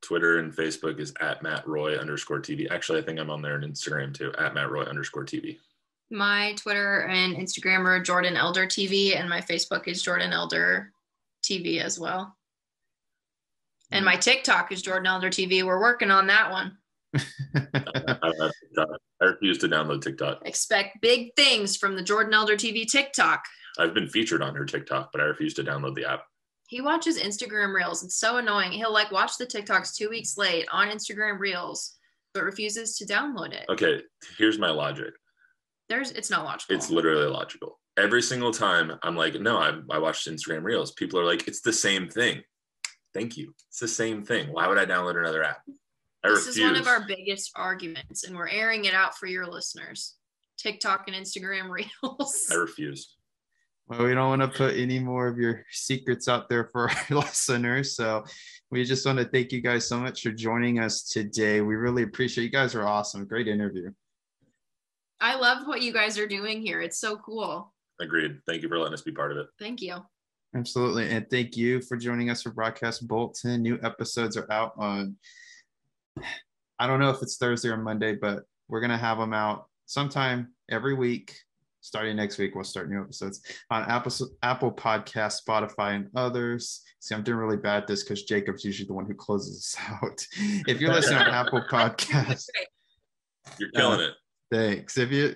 Twitter and Facebook is at Matt Roy underscore TV. Actually, I think I'm on there on Instagram too, at Matt Roy underscore TV. My Twitter and Instagram are Jordan Elder TV, and my Facebook is Jordan Elder TV as well. And my TikTok is Jordan Elder TV. We're working on that one. I, don't have TikTok. I refuse to download TikTok. Expect big things from the Jordan Elder TV TikTok. I've been featured on her TikTok, but I refuse to download the app. He watches Instagram Reels. It's so annoying. He'll like watch the TikToks two weeks late on Instagram Reels, but refuses to download it. Okay, here's my logic. There's it's not logical. It's literally logical. Every single time I'm like, no, I, I watched Instagram Reels. People are like, it's the same thing. Thank you. It's the same thing. Why would I download another app? I this refuse. is one of our biggest arguments, and we're airing it out for your listeners. TikTok and Instagram Reels. I refuse. Well, we don't want to put any more of your secrets out there for our listeners. So we just want to thank you guys so much for joining us today. We really appreciate you guys are awesome. Great interview. I love what you guys are doing here. It's so cool. Agreed. Thank you for letting us be part of it. Thank you. Absolutely. And thank you for joining us for Broadcast Bulletin. New episodes are out on, I don't know if it's Thursday or Monday, but we're going to have them out sometime every week. Starting next week, we'll start new episodes on Apple, Apple Podcast, Spotify, and others. See, I'm doing really bad at this because Jacob's usually the one who closes us out. If you're listening on Apple Podcast, You're killing it. Thanks. If you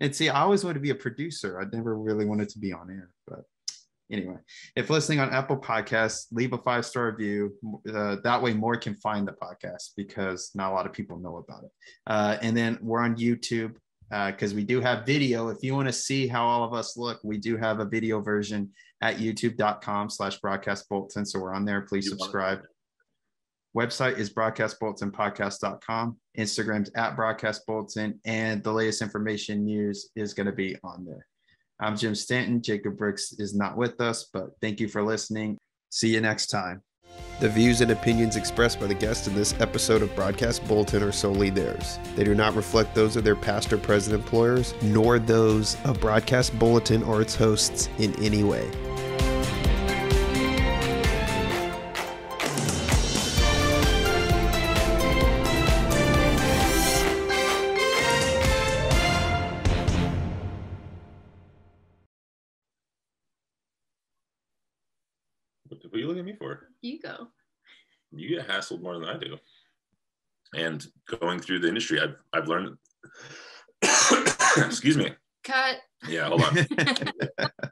and see, I always wanted to be a producer. I never really wanted to be on air, but anyway, if listening on Apple Podcasts, leave a five star review. Uh, that way, more can find the podcast because not a lot of people know about it. Uh, and then we're on YouTube because we do have video. If you want to see how all of us look, we do have a video version at youtube.com slash broadcast Bulletin. So we're on there. Please You want it? subscribe. Website is broadcastbulletinpodcast.com. Instagram's at broadcast bulletin, and the latest information news is going to be on there. I'm Jim Stanton. Jacob Brooks is not with us, but thank you for listening. See you next time. The views and opinions expressed by the guests in this episode of Broadcast Bulletin are solely theirs. They do not reflect those of their past or present employers, nor those of Broadcast Bulletin or its hosts in any way. For? You go. You get hassled more than I do. And going through the industry, I've I've learned. excuse me. Cut. Yeah, hold on.